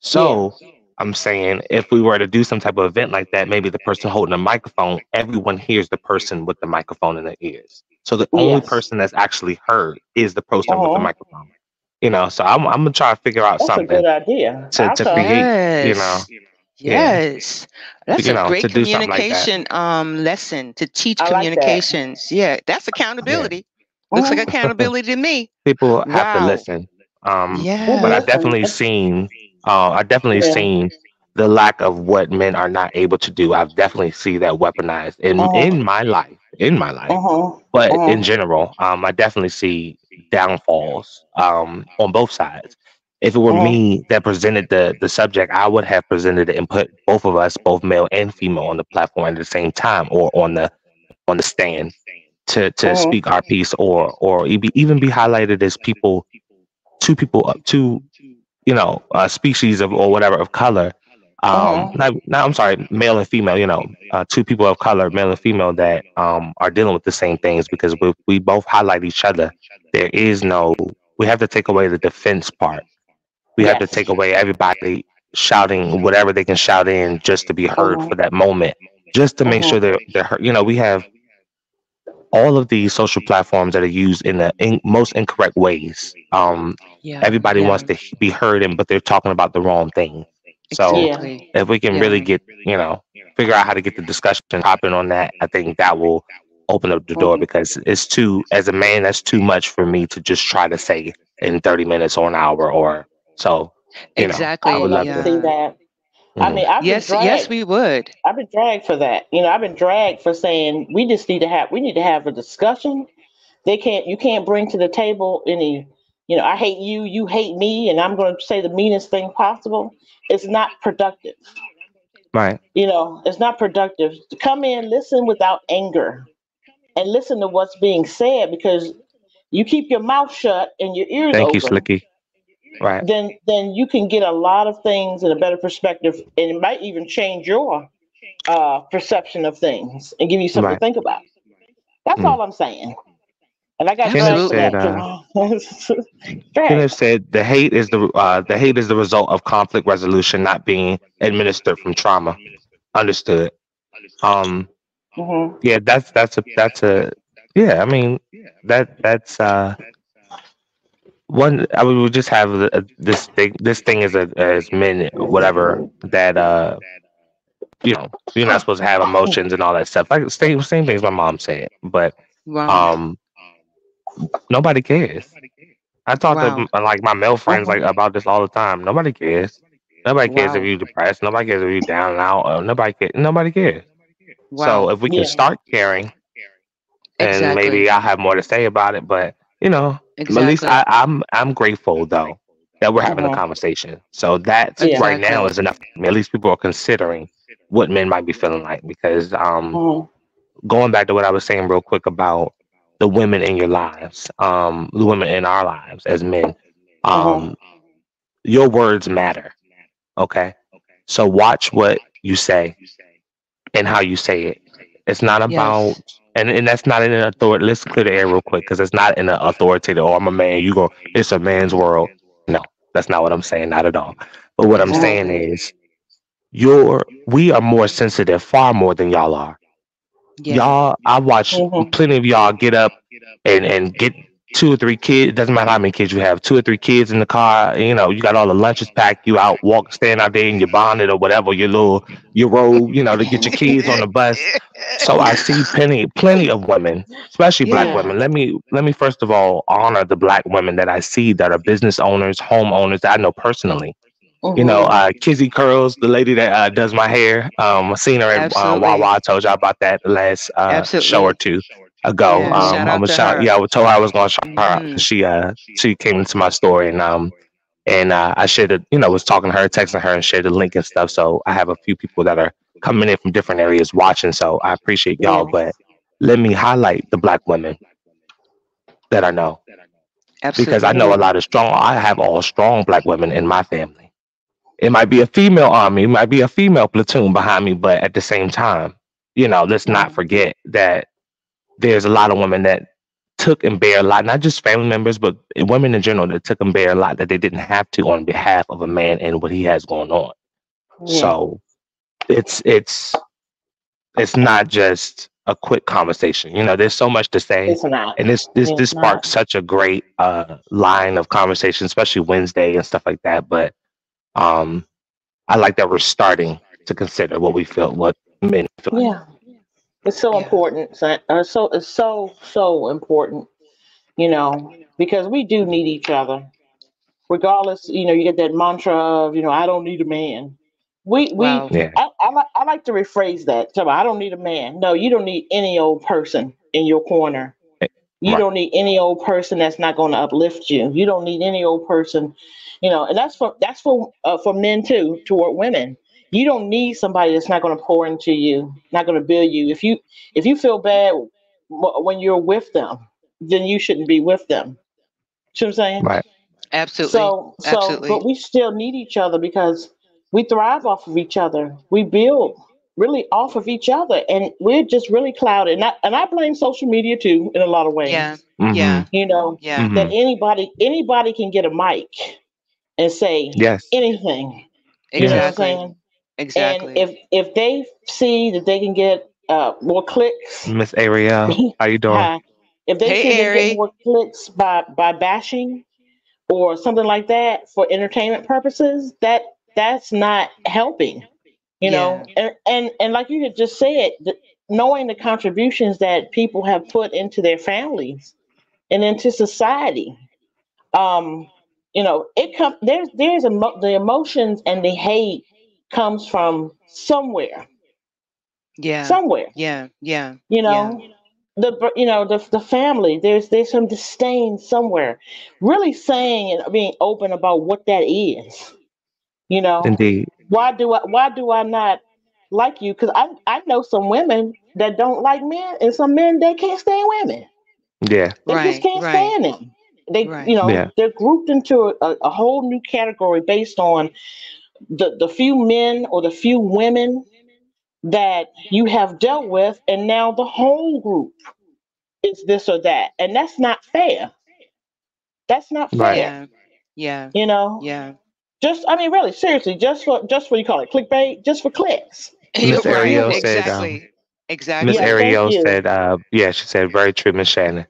so I'm saying if we were to do some type of event like that, maybe the person holding the microphone, everyone hears the person with the microphone in their ears. So the only person that's actually heard is the person with the Uh-huh. microphone. You know, so I'm I'm gonna try to figure out That's a good idea. to, to I'll create, her. you know. Yes. Yeah. Yes. That's You a know, great to do something like communication um lesson to teach I like that. communications. Yeah, that's accountability. Looks like accountability to me. People have to listen. Um, Yeah. but I Listen, definitely seen, uh, I definitely Yeah. seen the lack of what men are not able to do. I've definitely see that weaponized in Uh-huh. in my life, in my life. Mhm. But Uh-huh. in general, um, I definitely see downfalls um, on both sides. If it were Uh-huh. me that presented the the subject, I would have presented it and put both of us, both male and female, on the platform at the same time or on the on the stand to to Uh-huh. speak our piece or or even be highlighted as people, two people, two you know, uh, species of or whatever of color. Um, Uh-huh. not, not, I'm sorry, male and female. You know, uh, two people of color, male and female, that um are dealing with the same things because we we both highlight each other. There is no. We have to take away the defense part. We have to take away everybody shouting whatever they can shout in just to be heard Uh-huh. for that moment, just to make Uh-huh. sure they're they're heard. You know, we have all of these social platforms that are used in the in, most incorrect ways. Um, Yeah. everybody yeah. wants to be heard, and but they're talking about the wrong thing. So Yeah. If we can Yeah. really get, you know, figure out how to get the discussion popping on that, I think that will open up the door Mhm. because it's too, as a man, that's too much for me to just try to say in 30 minutes or an hour or so. You know, Exactly. I would love yeah. to see that. I Mhm. mean, I've Yes, been yes, we would. I've been dragged for that. You know, I've been dragged for saying we just need to have we need to have a discussion. They can't you can't bring to the table any, you know, I hate you, you hate me, and I'm going to say the meanest thing possible. It's not productive. right. You know, it's not productive to come in, listen without anger, and listen to what's being said because you keep your mouth shut and your ears Thank you. Slicky. Right. then then you can get a lot of things in a better perspective and it might even change your uh perception of things and give you something Right. to think about that's Mm. all i'm saying and i got Kenneth dragged for said, that too. Dragged. Kenneth said the hate is the uh, the hate is the result of conflict resolution not being administered from trauma. Understood. Um, Mhm. yeah, that's that's a that's a yeah. I mean that that's uh one. I would just have the, uh, this thing. This thing as a as men, whatever that uh you know you're not supposed to have emotions and all that stuff. Like same same things my mom said, but Wow. um nobody cares. I talk Wow. to like my male friends like about this all the time. Nobody cares. Nobody cares if you're depressed. Nobody cares if you're down and out. Uh, nobody cares. Nobody cares. wow. So if we can Yeah. start caring, and exactly. maybe I'll have more to say about it. But you know, exactly. at least I, I'm I'm grateful though that we're having a conversation. So that Yeah. right now is enough. I mean, at least people are considering what men might be feeling like because um Mhm. going back to what I was saying real quick about the women in your lives, um, the women in our lives as men, um, your words matter. Okay. So watch what you say and how you say it. It's not about, Yes. and, and that's not in an authority. Let's clear the air real quick because it's not in an authoritative, oh, I'm a man, you go, it's a man's world. No, that's not what I'm saying. Not at all. But what I'm saying is, you're, we are more sensitive, far more than y'all are Yeah. y'all i watch Mhm. plenty of y'all get up and and get two or three kids. Doesn't matter how many kids you have two or three kids in the car you know you got all the lunches packed you out walk stand out there in your bonnet or whatever your little your robe you know to get your kids on the bus. So i see plenty plenty of women especially black women. Let me let me first of all honor the black women that i see that are business owners homeowners that i know personally you know, Mhm. uh, Kizzy Curls, the lady that uh, does my hair. Um, I seen her at uh, Wawa. I told y'all about that last uh, show or two ago. Yeah, um, shout I out was to shout, her. yeah, I told her I was going to shout her out. Mhm. She uh, she came into my story and um, and uh, I shared it. You know, was talking to her, texting her, and shared the link and stuff. So I have a few people that are coming in from different areas watching. So I appreciate y'all. Yeah. But let me highlight the black women that I know Absolutely. because I know a lot of strong. I have all strong black women in my family. It might be a female army, it might be a female platoon behind me, but at the same time, you know, let's not forget that there's a lot of women that took and bear a lot, not just family members, but women in general that took and bear a lot that they didn't have to on behalf of a man and what he has going on. Yeah. So it's it's it's not just a quick conversation. You know, there's so much to say. It's not. and this this It's this sparked such a great uh line of conversation, especially Wednesday and stuff like that. But um I like that we're starting to consider what we feel what men feel. Yeah. It's so Yeah. important. So, uh, so it's so so important, you know, because we do need each other. Regardless, you know, you get that mantra of, you know, I don't need a man. We we Wow. Yeah. I, I, like, I like to rephrase that. Tell me, I don't need a man. No, you don't need any old person in your corner. You Right. don't need any old person that's not going to uplift you. You don't need any old person, you know. And that's for that's for uh, for men too toward women. You don't need somebody that's not going to pour into you, not going to build you. If you if you feel bad when you're with them, then you shouldn't be with them. See what I'm saying? Right. Absolutely. So, so, Absolutely. but we still need each other because we thrive off of each other. We build really off of each other, and we're just really clouded. And I, and I blame social media too in a lot of ways. yeah. Mhm. Yeah. You know Yeah. Mhm. that anybody anybody can get a mic and say Yes. anything. You know what I'm Exactly. saying? Exactly. And if if they see that they can get uh, more clicks, Miss Ariel, how you doing? uh, if they Hey, see they Ari. get more clicks by by bashing or something like that for entertainment purposes, that that's not helping. You know, and, and and like you had just said, th- knowing the contributions that people have put into their families and into society, um, you know, it comes there's there's emo- the emotions and the hate comes from somewhere, yeah. somewhere. yeah. Yeah. you know the you know the, the family there's there's some disdain somewhere really saying and being open about what that is you know Indeed. why do i why do i not like you because i i know some women that don't like men and some men they can't stand women Yeah. they Right, just can't right. stand them they Right. you know Yeah. they're grouped into a, a whole new category based on the the few men or the few women that you have dealt with and now the whole group is this or that and that's not fair that's not fair Right. Yeah. Yeah. you know Yeah. just i mean really seriously just for just what you call it clickbait just for clicks You're Miss Ariel right. said, um, Exactly. Exactly. Miss Yeah, Ariel said, uh, yeah, she said very true, Miss Shannon.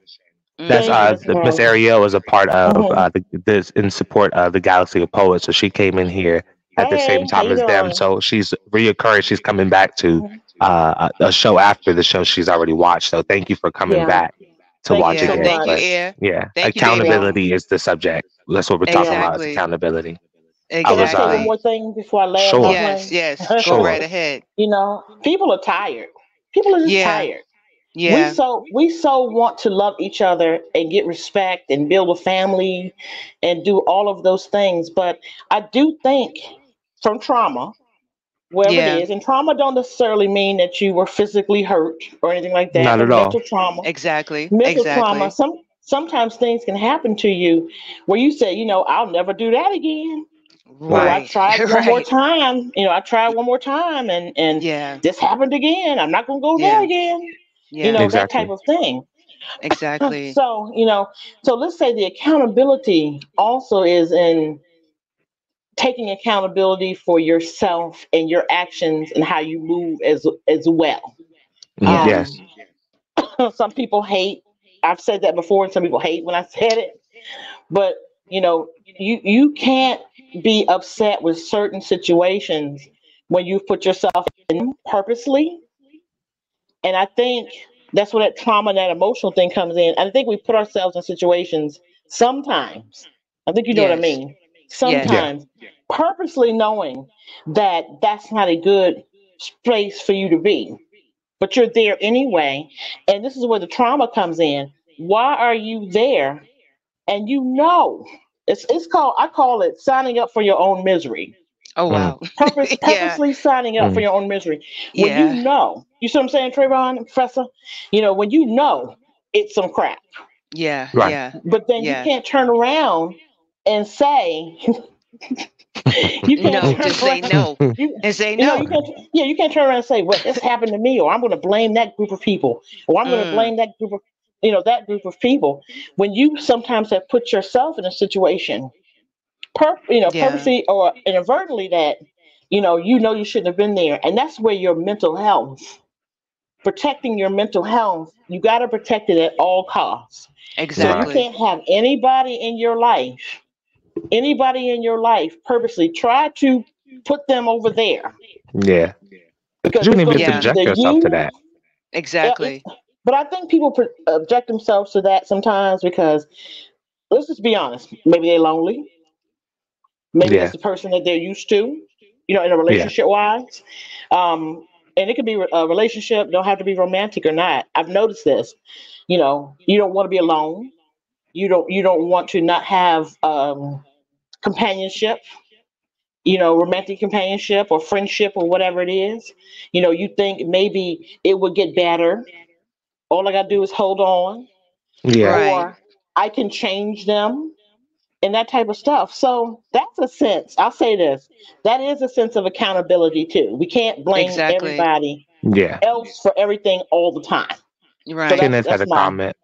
That's. Thank you, uh, Miss the- Miss Ariel. Ariel is a part of Mhm. uh, the, this in support of the Galaxy of Poets, so she came in here at the Hey, same how time you as them. doing? So she's reoccurring. She's coming back to Mhm. uh, a a show after the show she's already watched. So thank you for coming Yeah. back to Thank watch you yeah. so again. Thank you, much. But, Air. yeah, Thank you, David. accountability is the subject. That's what we're talking about. Is Exactly. accountability. can I i was, say uh, one more thing before i land Sure. my Yes. plane? Yes. Go Sure. right ahead. you know people are tired people are just Yeah. tired Yeah. We so we so want to love each other and get respect and build a family and do all of those things. But I do think from trauma, wherever Yeah. it is, and trauma don't necessarily mean that you were physically hurt or anything like that. Not at all. mental trauma. Exactly. Mental exactly. trauma. Some sometimes things can happen to you where you say, you know, I'll never do that again. Or I tried one more time. You know, I tried one more time and and Yeah. this happened again. I'm not gonna go Yeah. there again. Yeah. You know, Exactly. that type of thing. exactly. So, you know, so let's say the accountability also is in taking accountability for yourself and your actions and how you move as as well. Um, yes. some people hate, I've said that before, and some people hate when I said it. But you know, you you can't be upset with certain situations when you put yourself in purposely. And I think that's where that trauma and that emotional thing comes in. I think we put ourselves in situations sometimes. I think you know what I Yes. mean. Yes. Sometimes purposely knowing that that's not a good place for you to be, but you're there anyway. And this is where the trauma comes in. Why are you there? And you know, it's it's called I call it signing up for your own misery. Oh Mm. wow. Purpose, Yeah. purposely signing up for Mm. your own misery. When Yeah. you know, you see what I'm saying, Trayvon, Professor? You know, when you know it's some crap, Yeah. Right. Yeah. but then Yeah. you can't turn around and say, you can't No. turn Just say no. You, And say you know, no. you can't, yeah, you can't turn around and say, well, this happened to me, or I'm going to blame that group of people, or I'm going to Mm. blame that group of, you know, that group of people. When you sometimes have put yourself in a situation, per, you know, Yeah. purposely or inadvertently that you know, you know you shouldn't have been there. And that's where your mental health, protecting your mental health, you got to protect it at all costs. Exactly. So you can't have anybody in your life, anybody in your life purposely try to put them over there. Yeah. Because You didn't even gonna Yeah. be subject the yourself to that. Exactly. But I think people pro- object themselves to that sometimes because, let's just be honest, maybe they're lonely. Maybe Yeah. it's the person that they're used to, you know, in a relationship wise. Um, and it could be a relationship, don't have to be romantic or not. I've noticed this. You know, you don't want to be alone. You don't you don't want to not have um companionship, you know, romantic companionship or friendship or whatever it is. You know, you think maybe it would get better. All I gotta do is hold on, Yeah. Right. or I can change them and that type of stuff. So that's a sense. I'll say this. That is a sense of accountability too. We can't blame Exactly. everybody Yeah. else for everything all the time. Right. that's- Kenneth had a my- comment.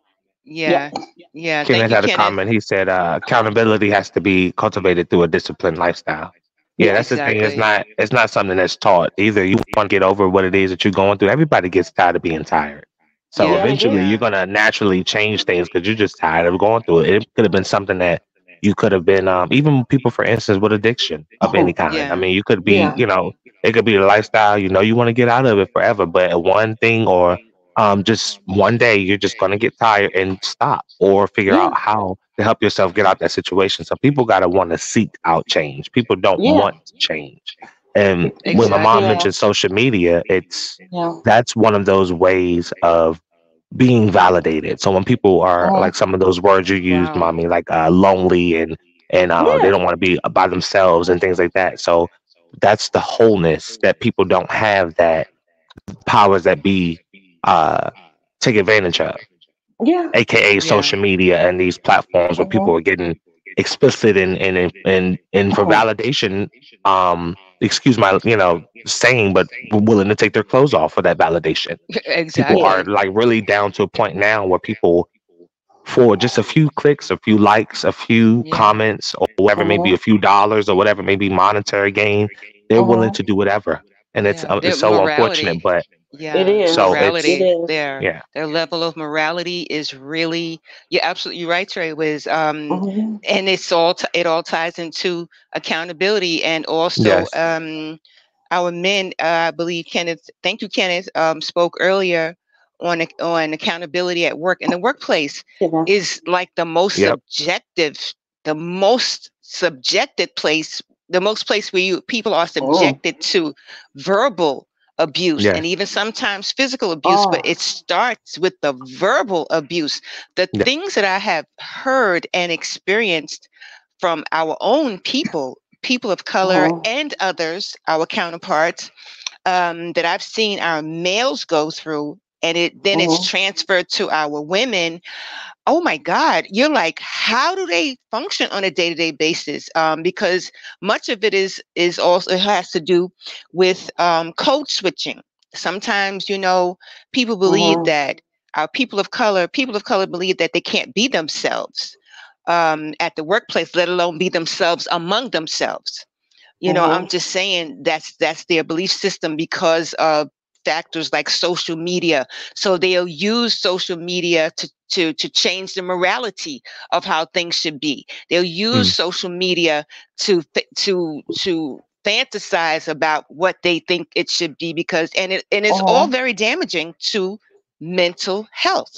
yeah. Yeah. Thank Kenneth you, had a Kenneth. comment. He said uh, accountability has to be cultivated through a disciplined lifestyle. Yeah, Yeah, that's the thing. It's not it's not something that's taught. Either you want to get over what it is that you're going through. Everybody gets tired of being tired. So Yeah, eventually yeah. you're gonna naturally change things because you're just tired of going through it. It could have been something that you could have been um, even people for instance with addiction of any kind. Yeah. I mean you could be, Yeah. you know, it could be a lifestyle, you know, you want to get out of it forever, but one thing or um, just one day you're just gonna get tired and stop or figure Yeah. out how to help yourself get out that situation. So people gotta want to seek out change. People don't want to change. And when my mom Exactly. mentioned social media, it's that's one of those ways of being validated. So when people are Uh-huh. like some of those words you used, Wow. mommy, like uh, lonely and and uh, Yeah. they don't want to be by themselves and things like that. So that's the wholeness that people don't have that powers that be uh, take advantage of, Yeah. aka social media and these platforms where people Uh-huh. are getting explicit and and and and for Uh-huh. validation. Um, excuse my you know saying, but willing to take their clothes off for that validation exactly. people are like really down to a point now where people for just a few clicks a few likes a few Yeah. comments or whatever maybe Uh-huh. a few dollars or whatever maybe monetary gain they're Uh-huh. willing to do whatever and it's Yeah, uh, it's so morality. unfortunate but Yeah, It is. So morality. It is. Their yeah their level of morality is really. You're absolutely right, Trey. Was um, Mhm. and it's all t- it all ties into accountability and also Yes. um, our men. Uh, I believe Kenneth. Thank you, Kenneth. Um, spoke earlier on on accountability at work and the workplace Yeah. is like the most Yep. subjective, the most subjected place, the most place where you people are Oh. subjected to verbal abuse Yeah. and even sometimes physical abuse, but Oh. it starts with the verbal abuse. The Yeah. things that I have heard and experienced from our own people, people of color Oh. and others, our counterparts, um, that I've seen our males go through, and it then Mhm. it's transferred to our women. Oh my God, you're like, how do they function on a day-to-day basis? Um, because much of it is is also it has to do with um, code switching. Sometimes, you know, people believe Mhm. that our people of color, people of color believe that they can't be themselves um, at the workplace, let alone be themselves among themselves. You know, I'm just saying that's that's their belief system because of factors like social media. So they'll use social media to to to change the morality of how things should be. They'll use social media to to to fantasize about what they think it should be because and it and it's all Uh-huh. very damaging to mental health.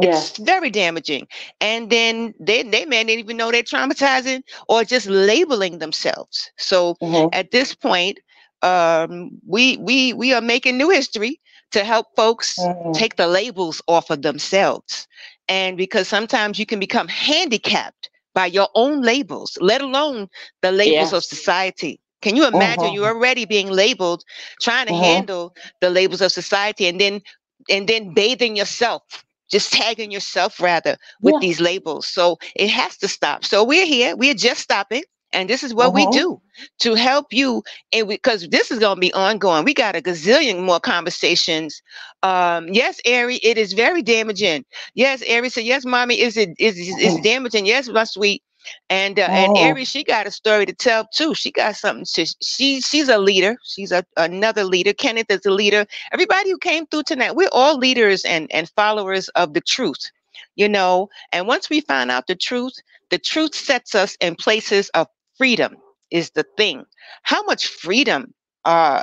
Yeah. It's very damaging. And then they, they may not even know they're traumatizing or just labeling themselves. So Mhm. at this point, um, we we we are making new history to help folks Mhm. take the labels off of themselves. And because sometimes you can become handicapped by your own labels, let alone the labels Yeah. of society. Can you imagine Mhm. you're already being labeled, trying to Mhm. handle the labels of society and then and then bathing yourself, just tagging yourself rather with Yeah. these labels. So it has to stop. So we're here, we're just stopping. And this is what we Mhm. do to help you. And because this is going to be ongoing, we got a gazillion more conversations. Um, yes, Ari, it is very damaging. Yes, Ari said, yes, mommy, is it is is is Mhm. damaging? Yes, my sweet. And uh, and Oh. Aries, she got a story to tell too. She got something. To, she she's a leader. She's a another leader. Kenneth is a leader. Everybody who came through tonight, we're all leaders and and followers of the truth. You know, and once we find out the truth, the truth sets us in places of freedom. Is the thing. How much freedom uh,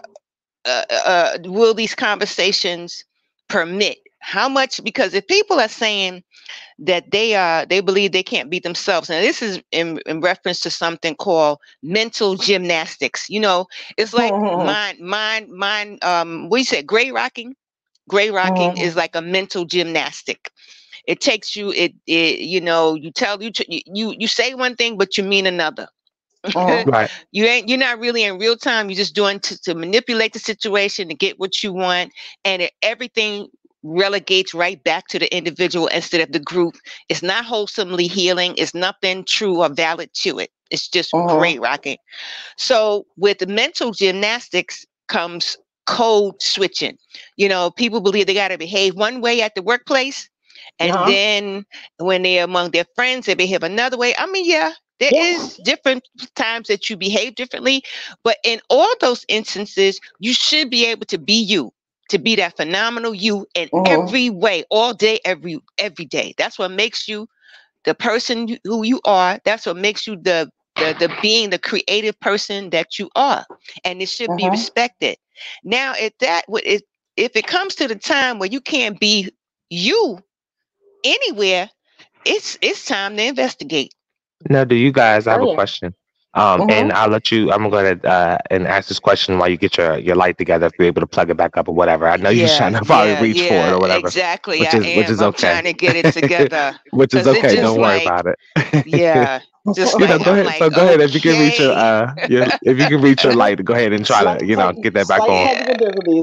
uh, uh, will these conversations permit? How much? Because if people are saying that they are they believe they can't be themselves and this is in, in reference to something called mental gymnastics you know it's like Mhm. mind mind mind um what you said gray rocking gray rocking Mhm. is like a mental gymnastic it takes you it, it you know you tell you you you say one thing but you mean another Mhm. Right. you ain't you're not really in real time. You're just doing to, to manipulate the situation to get what you want and it, everything relegates right back to the individual instead of the group. It's not wholesomely healing. It's nothing true or valid to it. It's just gray rocking so with the mental gymnastics comes code switching. You know people believe they got to behave one way at the workplace and Uh-huh. then when they're among their friends they behave another way. I mean yeah there Yeah. is different times that you behave differently but in all those instances you should be able to be you to be that phenomenal you in Mhm. every way all day every every day that's what makes you the person you- who you are that's what makes you the the, the being the creative person that you are and it should be Mhm. respected now if that would if, if it comes to the time where you can't be you anywhere it's it's time to investigate Now, do you guys? I have Oh, a yeah. question. Um, and Mhm. I'll let you. I'm going to uh, and ask this question while you get your your light together. If you're able to plug it back up or whatever. I know you're trying to probably yeah, reach for yeah, it or whatever, exactly which I is- am. which is I'm okay. trying to get it together which is it okay. just Don't worry like- about it. yeah just you know, go ahead. like, so go ahead if you can reach your uh, your, if you can reach your light, go ahead and try Slight to you know get that back on.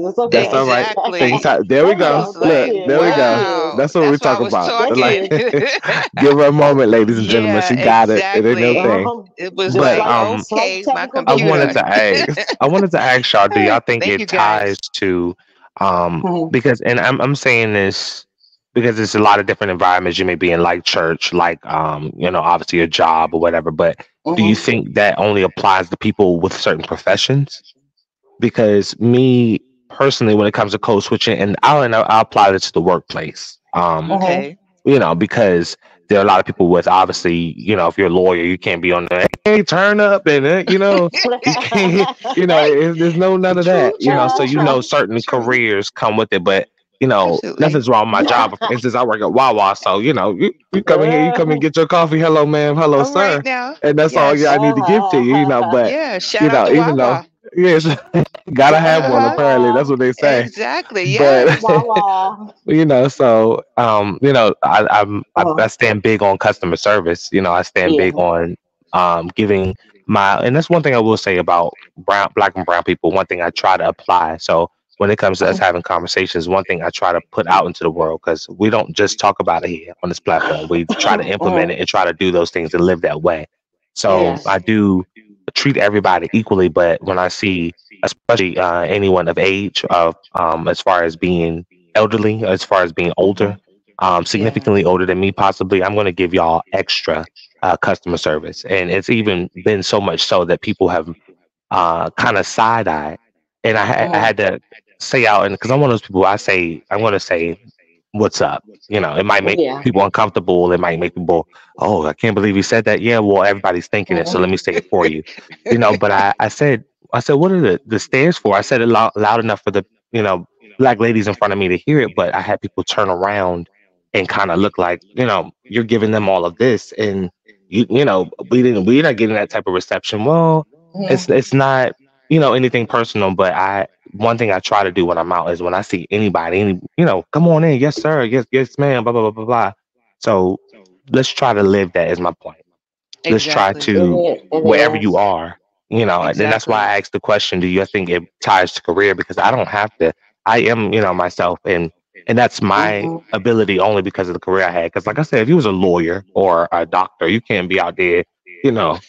It's okay. That's all right. Exactly. Things ha- there we go. Look, like, there we go. That's what we That's why talk about. The talking. light. Give her a moment, ladies and gentlemen. Yeah, She got it. It ain't no thing. Uh-huh. It was But, like, um, okay, my technical I wanted to ask. I wanted to ask y'all. Do y'all think Thank it ties to um Mhm. because and I'm I'm saying this because there's a lot of different environments you may be in, like church, like um you know obviously your job or whatever. But do you Mhm. think that only applies to people with certain professions? Because me personally, when it comes to code switching, and I'll and I'll I'll apply this to the workplace. Um, Mhm. Okay. you know, because there are a lot of people with obviously, you know, if you're a lawyer, you can't be on the hey turn up and uh, you know, you can't, you know, it, there's no none of that, you know. So you know, certain careers come with it, but you know, Absolutely. nothing's wrong with my job. For instance, I work at Wawa, so you know, you, you come in here, you come and get your coffee. Hello, ma'am. Hello, All sir. right now. And that's all Yes. I need to give to you, you know. But Yeah. Shout you out know, even though Wawa. yes, gotta have one. Uh-huh. Apparently, that's what they say. Exactly. Yeah. But you know so um you know i i'm Uh-huh. I, I stand big on customer service you know i stand big on um giving my and that's one thing i will say about brown black and brown people one thing i try to apply so when it comes to us having conversations one thing i try to put out into the world because we don't just talk about it here on this platform. We try to implement it and try to do those things and live that way. So Yes. i do treat everybody equally but when i see especially uh, anyone of age of um, as far as being elderly as far as being older um, significantly older than me possibly i'm going to give y'all extra uh, customer service. And it's even been so much so that people have uh, kind of side-eyed. And I, I had to say out and because i'm one of those people i say i'm going to say what's up? You know it might make Yeah. people uncomfortable it might make people oh i can't believe you said that. Yeah well everybody's thinking it so let me say it for you. You know but i i said i said what are the the stands for? I said it loud, loud enough for the you know black ladies in front of me to hear it but i had people turn around and kind of look like you know you're giving them all of this and you you know we didn't we're not getting that type of reception. Well it's it's not you know anything personal but i one thing i try to do when i'm out is when i see anybody any you know come on in yes sir yes yes ma'am blah blah blah blah blah. So let's try to live that is my point. Let's try to It- it wherever you are you know and then that's why i asked the question do you think it ties to career? Because i don't have to. I am you know myself and and that's my Mhm. ability only because of the career i had. Because like i said if you was a lawyer or a doctor you can't be out there you know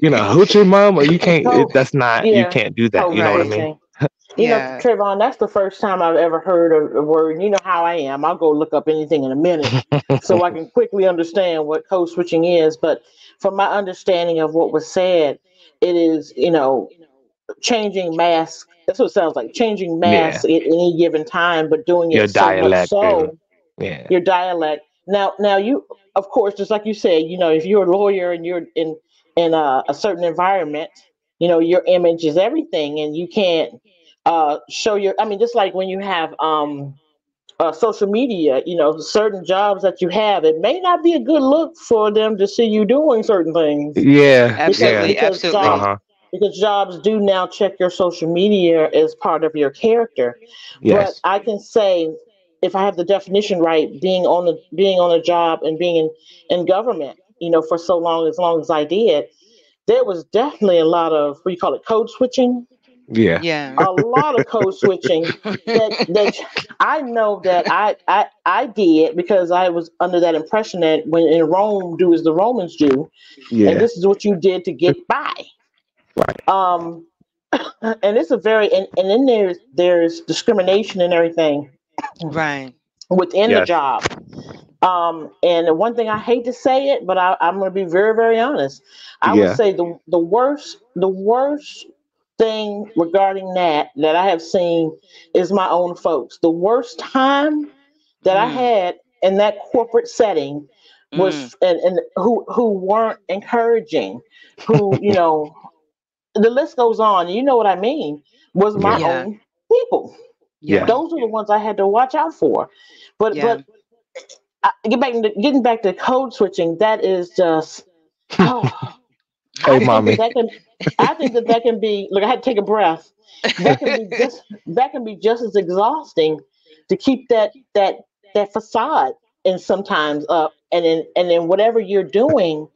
you know hoochie mama you can't it, that's not you can't do that Oh, you know what i right. mean You Yeah. know, Trayvon, that's the first time I've ever heard a, a word. You know how I am. I'll go look up anything in a minute so I can quickly understand what code switching is. But from my understanding of what was said, it is, you know, changing masks. That's what it sounds like. Changing masks at any given time, but doing it Your so much dialect so yeah. your dialect. Now, now you, of course, just like you said, you know, if you're a lawyer and you're in in a, a certain environment, you know, your image is everything, and you can't uh, show your. I mean, just like when you have um, uh, social media, you know, certain jobs that you have, it may not be a good look for them to see you doing certain things Yeah. Absolutely, because absolutely. jobs- Uh huh. because jobs do now check your social media as part of your character. Yes. But I can say, if I have the definition right, being on the being on a job and being in, in government, you know, for so long as long as I did, there was definitely a lot of what you call it, code switching. Yeah. Yeah. A lot of code switching that that I know that I, I I did because I was under that impression that when in Rome do as the Romans do, Yeah. and this is what you did to get by. Right. Um, and it's a very and, and then there's there's discrimination and everything right. within the job. Um, and the one thing I hate to say it, but I, I'm going to be very very honest. I Yeah. would say the the worst the worst thing regarding that that I have seen is my own folks. The worst time that I Mm. had in that corporate setting was Mm. and, and who who weren't encouraging, who you know, the list goes on. You know what I mean? Was my Yeah. own people. Yeah. Those are the ones I had to watch out for. But Yeah. but I, get back to, getting back to code switching. That is just. Oh, Hey, I oh, mommy. That, that can, I think that that can be. Look, I had to take a breath. That can be just. That can be just as exhausting to keep that that that facade uh, and sometimes up and then and then whatever you're doing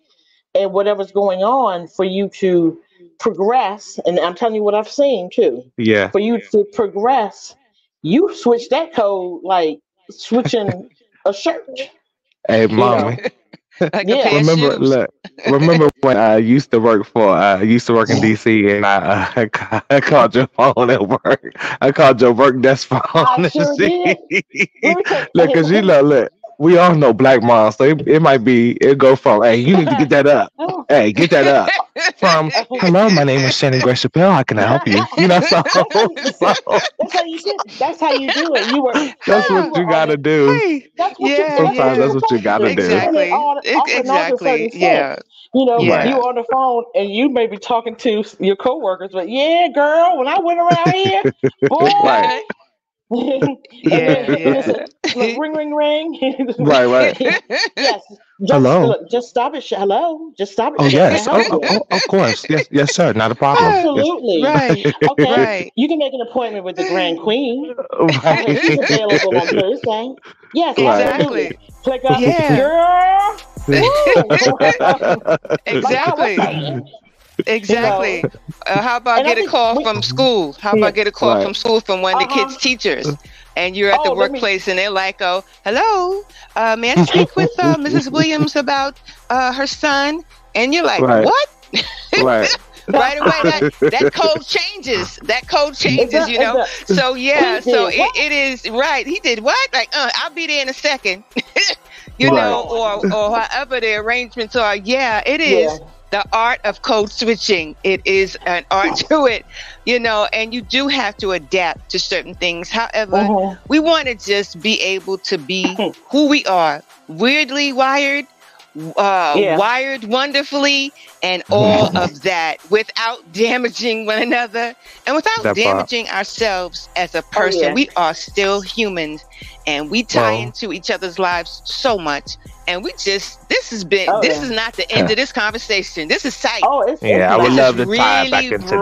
and whatever's going on for you to progress and i'm telling you what i've seen too Yeah. for you to progress you switch that code like switching a shirt Hey, know. mommy. like Yeah. Remember, look. Remember when I used to work for? uh, I used to work in DC, and I, uh, I called your phone at work. I called your work desk phone. I and sure see- Let me tell- look, cause you know, look, we all know black moms, so it, it might be it go from, hey, you need to get that up. Oh, Hey, get that up. From, hello, my name is Shannon Grace Chappelle. How can I help you? You know, so, so that's how you do that's how you do it you were that's what you gotta do. Hey, that's what Yeah, you're Sometimes yeah. that's what you gotta do. exactly. And all- Ex- off and on to exactly. certain Yeah. You know, Yeah. you on the phone and you may be talking to your coworkers, but yeah, girl, when I went around here, boy, Right. and Yeah, then yeah. listen, ring, ring, ring. Right, right. yes. Just, Hello? Look, just stop it. Hello. Just stop it. Oh yes, oh, oh, oh, of course, yes, yes, sir, not a problem. Yes. Absolutely. Right. Okay. Right. You can make an appointment with the Grand Queen. Okay, she's available on Thursday. Yes, Exactly. absolutely. Click up, Yeah. girl. Woo! Exactly. Exactly. Uh, how about And I get a think call we- from school? How about get a call Right. from school from one of the Uh-huh. kids' teachers? And you're at the Oh, let me- workplace and they're like, oh, hello, uh, may I speak with uh, Mrs. Williams about uh, her son? And you're like, Right. what? right. right away, that, that code changes. That code changes, does- you know? does. So, yeah, so it, it is, right. He did what? Like, uh, I'll be there in a second. you know, or, or however the arrangements are. Yeah, it is Yeah. The art of code switching. It is an art to it, you know, and you do have to adapt to certain things. However, Mhm. we want to just be able to be who we are, weirdly wired, uh, Yeah. wired wonderfully, and all of that without damaging one another and without That part. damaging ourselves as a oh, person. yeah. We are still humans and we tie Well- into each other's lives so much. And we just, this has been, Oh, this yeah. is not the end of this conversation. This is tight. Oh, it's Yeah, I would love is to tie it back really into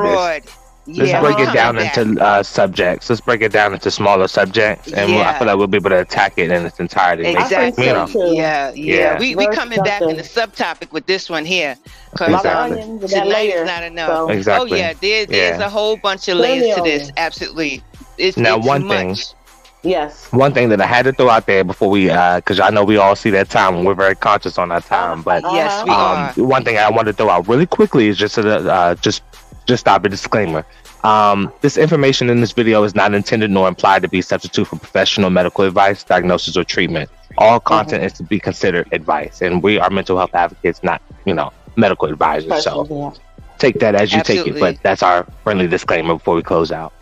this. Broad. Let's Yeah, break it down back. into uh, subjects. Let's break it down into smaller subjects, and we'll- I feel like we'll be able to attack it in its entirety. Make I think Exactly. you know. Yeah, yeah. Yeah. We we Very coming back in the subtopic with this one here. Cause Lot Exactly. onions in layer. is not enough. So, Exactly. Oh yeah, there, there's Yeah. a whole bunch of Plenty layers to this. Absolutely. It's, Now, it's one much. thing- yes. one thing that I had to throw out there before we, because I know we all see that time, and we're very conscious on our time, but Yes, we Uh-huh. are. um, one thing I want to throw out really quickly is just to, uh, just just stop it. Disclaimer. Um, this information in this video is not intended nor implied to be substitute for professional medical advice, diagnosis, or treatment. All content is to be considered advice, and we are mental health advocates, not you know medical advisors. So Yeah. take that as you take it, but that's our friendly disclaimer before we close out.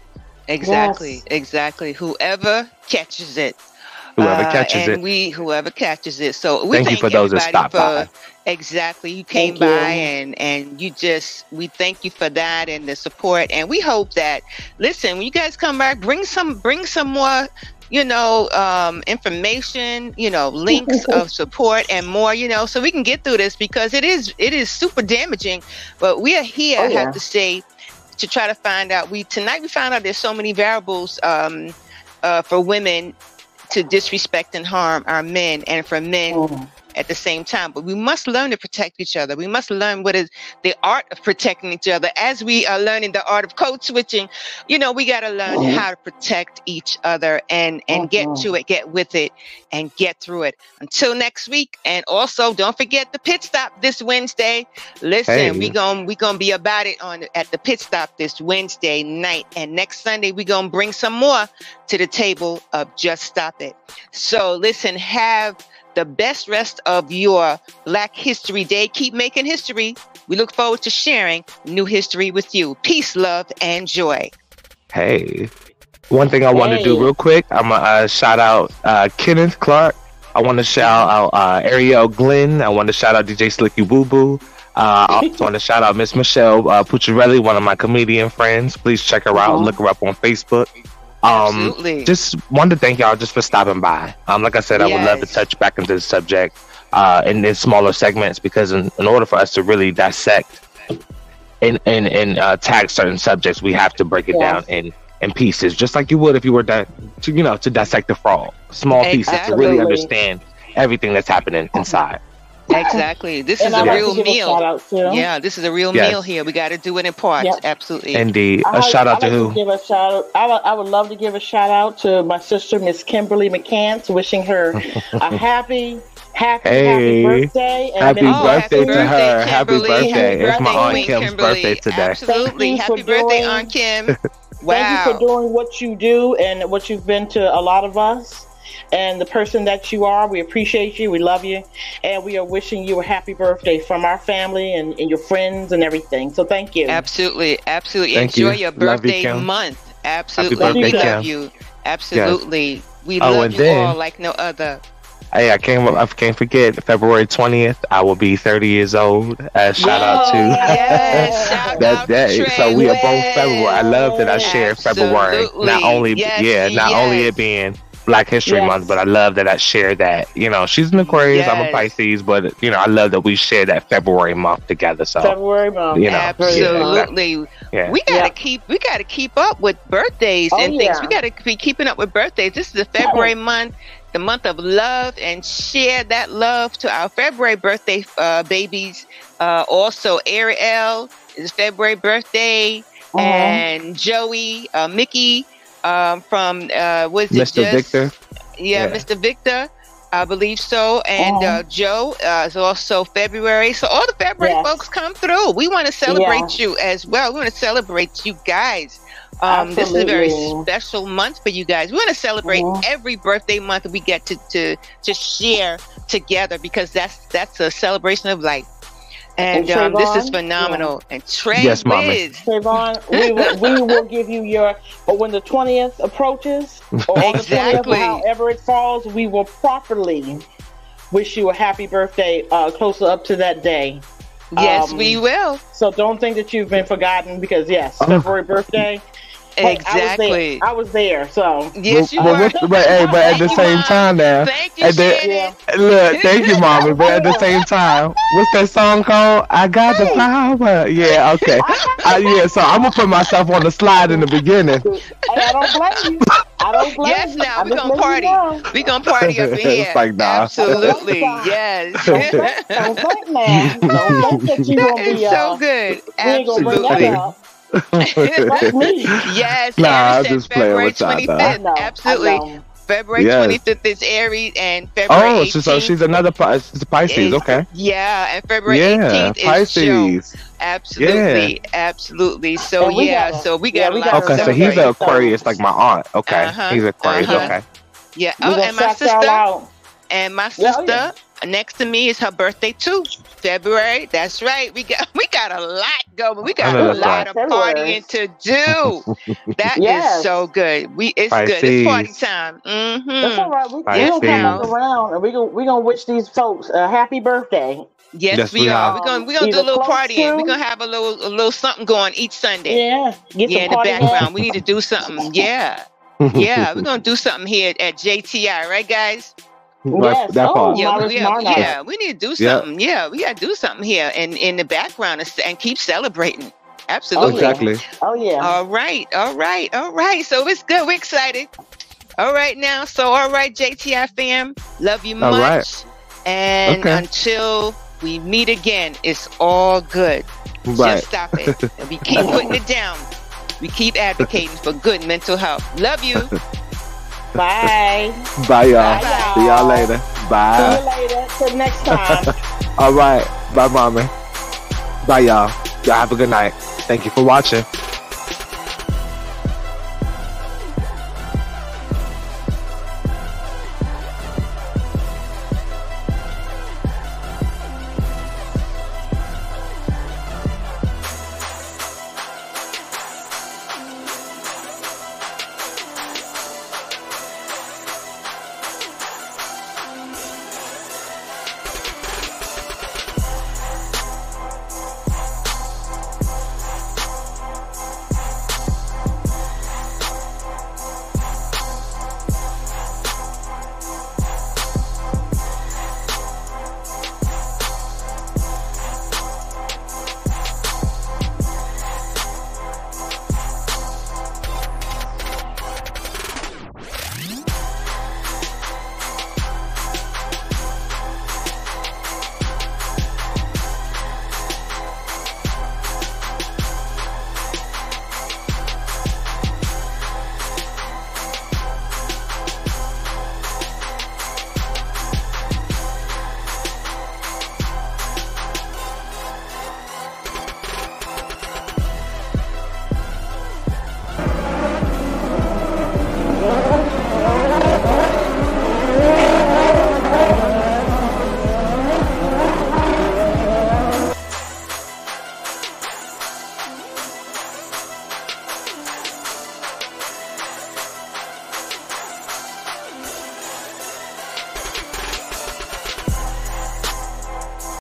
Exactly, Yes. exactly. Whoever catches it. Whoever Uh, catches and it, we whoever catches it. So we thank you for those that everybody stopped by. exactly you came Thank you. by and and you just we thank you for that and the support and we hope that listen when you guys come back bring some bring some more you know um information you know links of support and more you know so we can get through this because it is it is super damaging but we are here Oh, i have to say to try to find out we tonight we found out there's so many variables um uh, for women to disrespect and harm our men and for men Mhm. At the same time. But we must learn to protect each other. We must learn what is the art of protecting each other. As we are learning the art of code switching, you know, we got to learn Mhm. how to protect each other and and get Mhm. to it, get with it, and get through it. Until next week, and also don't forget the pit stop this Wednesday. Listen, Hey. we gon' we gonna be about it on at the pit stop this Wednesday night, and next Sunday we gonna bring some more to the table of just stop it. So listen, have the best rest of your Black History Day. Keep making history. We look forward to sharing new history with you. Peace, love, and joy. Hey, one thing I want to do real quick, I'm gonna uh, shout out uh, Kenneth Clark. I want to shout out uh, Ariel Glenn. I want to shout out DJ Slicky Boo Boo. Uh, I also want to shout out Miss Michelle uh, Pucciarelli, one of my comedian friends. Please check her out. Look her up on Facebook. Um, Absolutely. just wanted to thank y'all just for stopping by. Um, like I said, I would love to touch back into the subject uh, in in smaller segments because in, in order for us to really dissect and and and uh, tag certain subjects, we have to break it Yes. down in in pieces, just like you would if you were di- to you know to dissect the frog, small pieces to really understand everything that's happening inside. Exactly. This is I'd a real to a meal. Yeah, this is a real Yes. meal here. We got to do it in parts. Yep. Absolutely. Indeed, I a like- shout out I to like who? give a shout out. I would, I would love to give a shout out to my sister, Miss Kimberly McCants, wishing her a happy, happy, Hey. happy birthday. And Happy many Oh, birthday blessings. to her. Happy birthday. Happy It's my birthday, Aunt Kim's Kimberly. birthday today. Absolutely. Happy birthday, doing- Aunt Kim. Thank you for doing what you do and what you've been to a lot of us. And the person that you are, we appreciate you, we love you, and we are wishing you a happy birthday from our family and, and your friends and everything. So thank you. Absolutely, absolutely. Thank Enjoy you. your Love you, birthday Kim. month. Absolutely, birthday, we love Kim. you. Absolutely, we Oh, love and you then- all like no other. Hey, I can't I can't forget February twentieth. I will be thirty years old. Uh, shout out to Yes, shout that out day. to So we are both February. I love that I share February. Not only Yes, yeah, not only it being Black History Yes. Month, but I love that I share that. You know, she's an Aquarius, I'm a Pisces, but you know, I love that we share that February month together. So February month. you know, Absolutely. yeah. We gotta Yeah. keep we gotta keep up with birthdays Oh, and things. yeah. We gotta be keeping up with birthdays. This is the February month, the month of love, and share that love to our February birthday uh, babies. Uh, also, Ariel is February birthday, Uh-huh. and Joey, uh, Mickey um, from uh, was it Mr. just- Victor. yeah, Yeah. Mr. Victor. I believe so, and Uh-huh. uh, Joe uh, is also February. So all the February Yes. folks come through. We want to celebrate you as well. We want to celebrate you guys. Um, this is a very special month for you guys. We want to celebrate Uh-huh. every birthday month we get to to to share together because that's that's a celebration of life. And, And um, this is Trayvon? phenomenal. And Trey Yes, Mama. Trayvon, we will, we will give you your, but when the 20th approaches, or on the Exactly. 20th, however it falls, we will properly wish you a happy birthday uh, closer up to that day. Yes, Um, we will. So don't think that you've been forgotten because, yes, Oh. February birthday. Hey, Exactly. I was there. I was there so. Yes, you but, were. but, but, hey, but at the you, same Mom. time now, Thank you, then- Shannon. Look, thank you, mommy. But at the same time, what's that song called? I got the power. Yeah, okay. Uh, yeah, so I'm gonna put myself on the slide in the beginning. And I don't blame you. I don't blame Yes, you. now we just gonna party. know. We gonna party up in here. It's like, nah. Absolutely, yes. Don't think, don't think, man. Don't think that you gonna it's be. Uh, so good. we ain't gonna bring that Absolutely. up. Yes. Nah, Aaron I'm said just playing February with 25th. I. Absolutely. I know. February Yes. 25th is Aries, and February Oh, 18th. so, so she's another Pi- she's Pisces. is- Okay. Yeah, and February Yeah, 18th is Joe. Pisces. Absolutely, absolutely. So And yeah, got a- so we yeah, got we a lot got Okay, so he's an Aquarius like my aunt. Okay, Uh-huh, he's Aquarius. uh-huh. Okay. Yeah. Oh, and my sister, and my Yeah, sister oh, yeah. Next to me is her birthday too. February. That's right. We got we got a lot going. We got a lot right. of February. partying to do. That is Yes. so good. We it's good. It's party time. That's hmm all right. We, we gonna come on around and we gonna we gonna wish these folks a happy birthday. Yes, Yes, we, we are. are. We're gonna we're gonna do a little close partying. to- We're gonna have a little a little something going each Sunday. Yeah, get Yeah, some in the background. hats. We need to do something. Yeah. Yeah, we're gonna do something here at JTI, right, guys? Right, Yes. That Oh, part. Yeah, Myra's we, yeah, yeah, we need to do something. Yeah, we gotta do something here and in the background and, and keep celebrating. Oh, Absolutely. yeah. Exactly. Oh yeah. All right, all right, all right. So it's good. We're excited. All right now. So all right, JTI fam, love you All much. right. And Okay. until we meet again, it's all good. Right. Just stop it. and we keep putting it down. We keep advocating for good mental health. Love you. Bye. Bye, y'all. Bye. See y'all later. Bye. See you later. Till next time. All right. Bye, mommy. Bye, y'all. Y'all have a good night. Thank you for watching.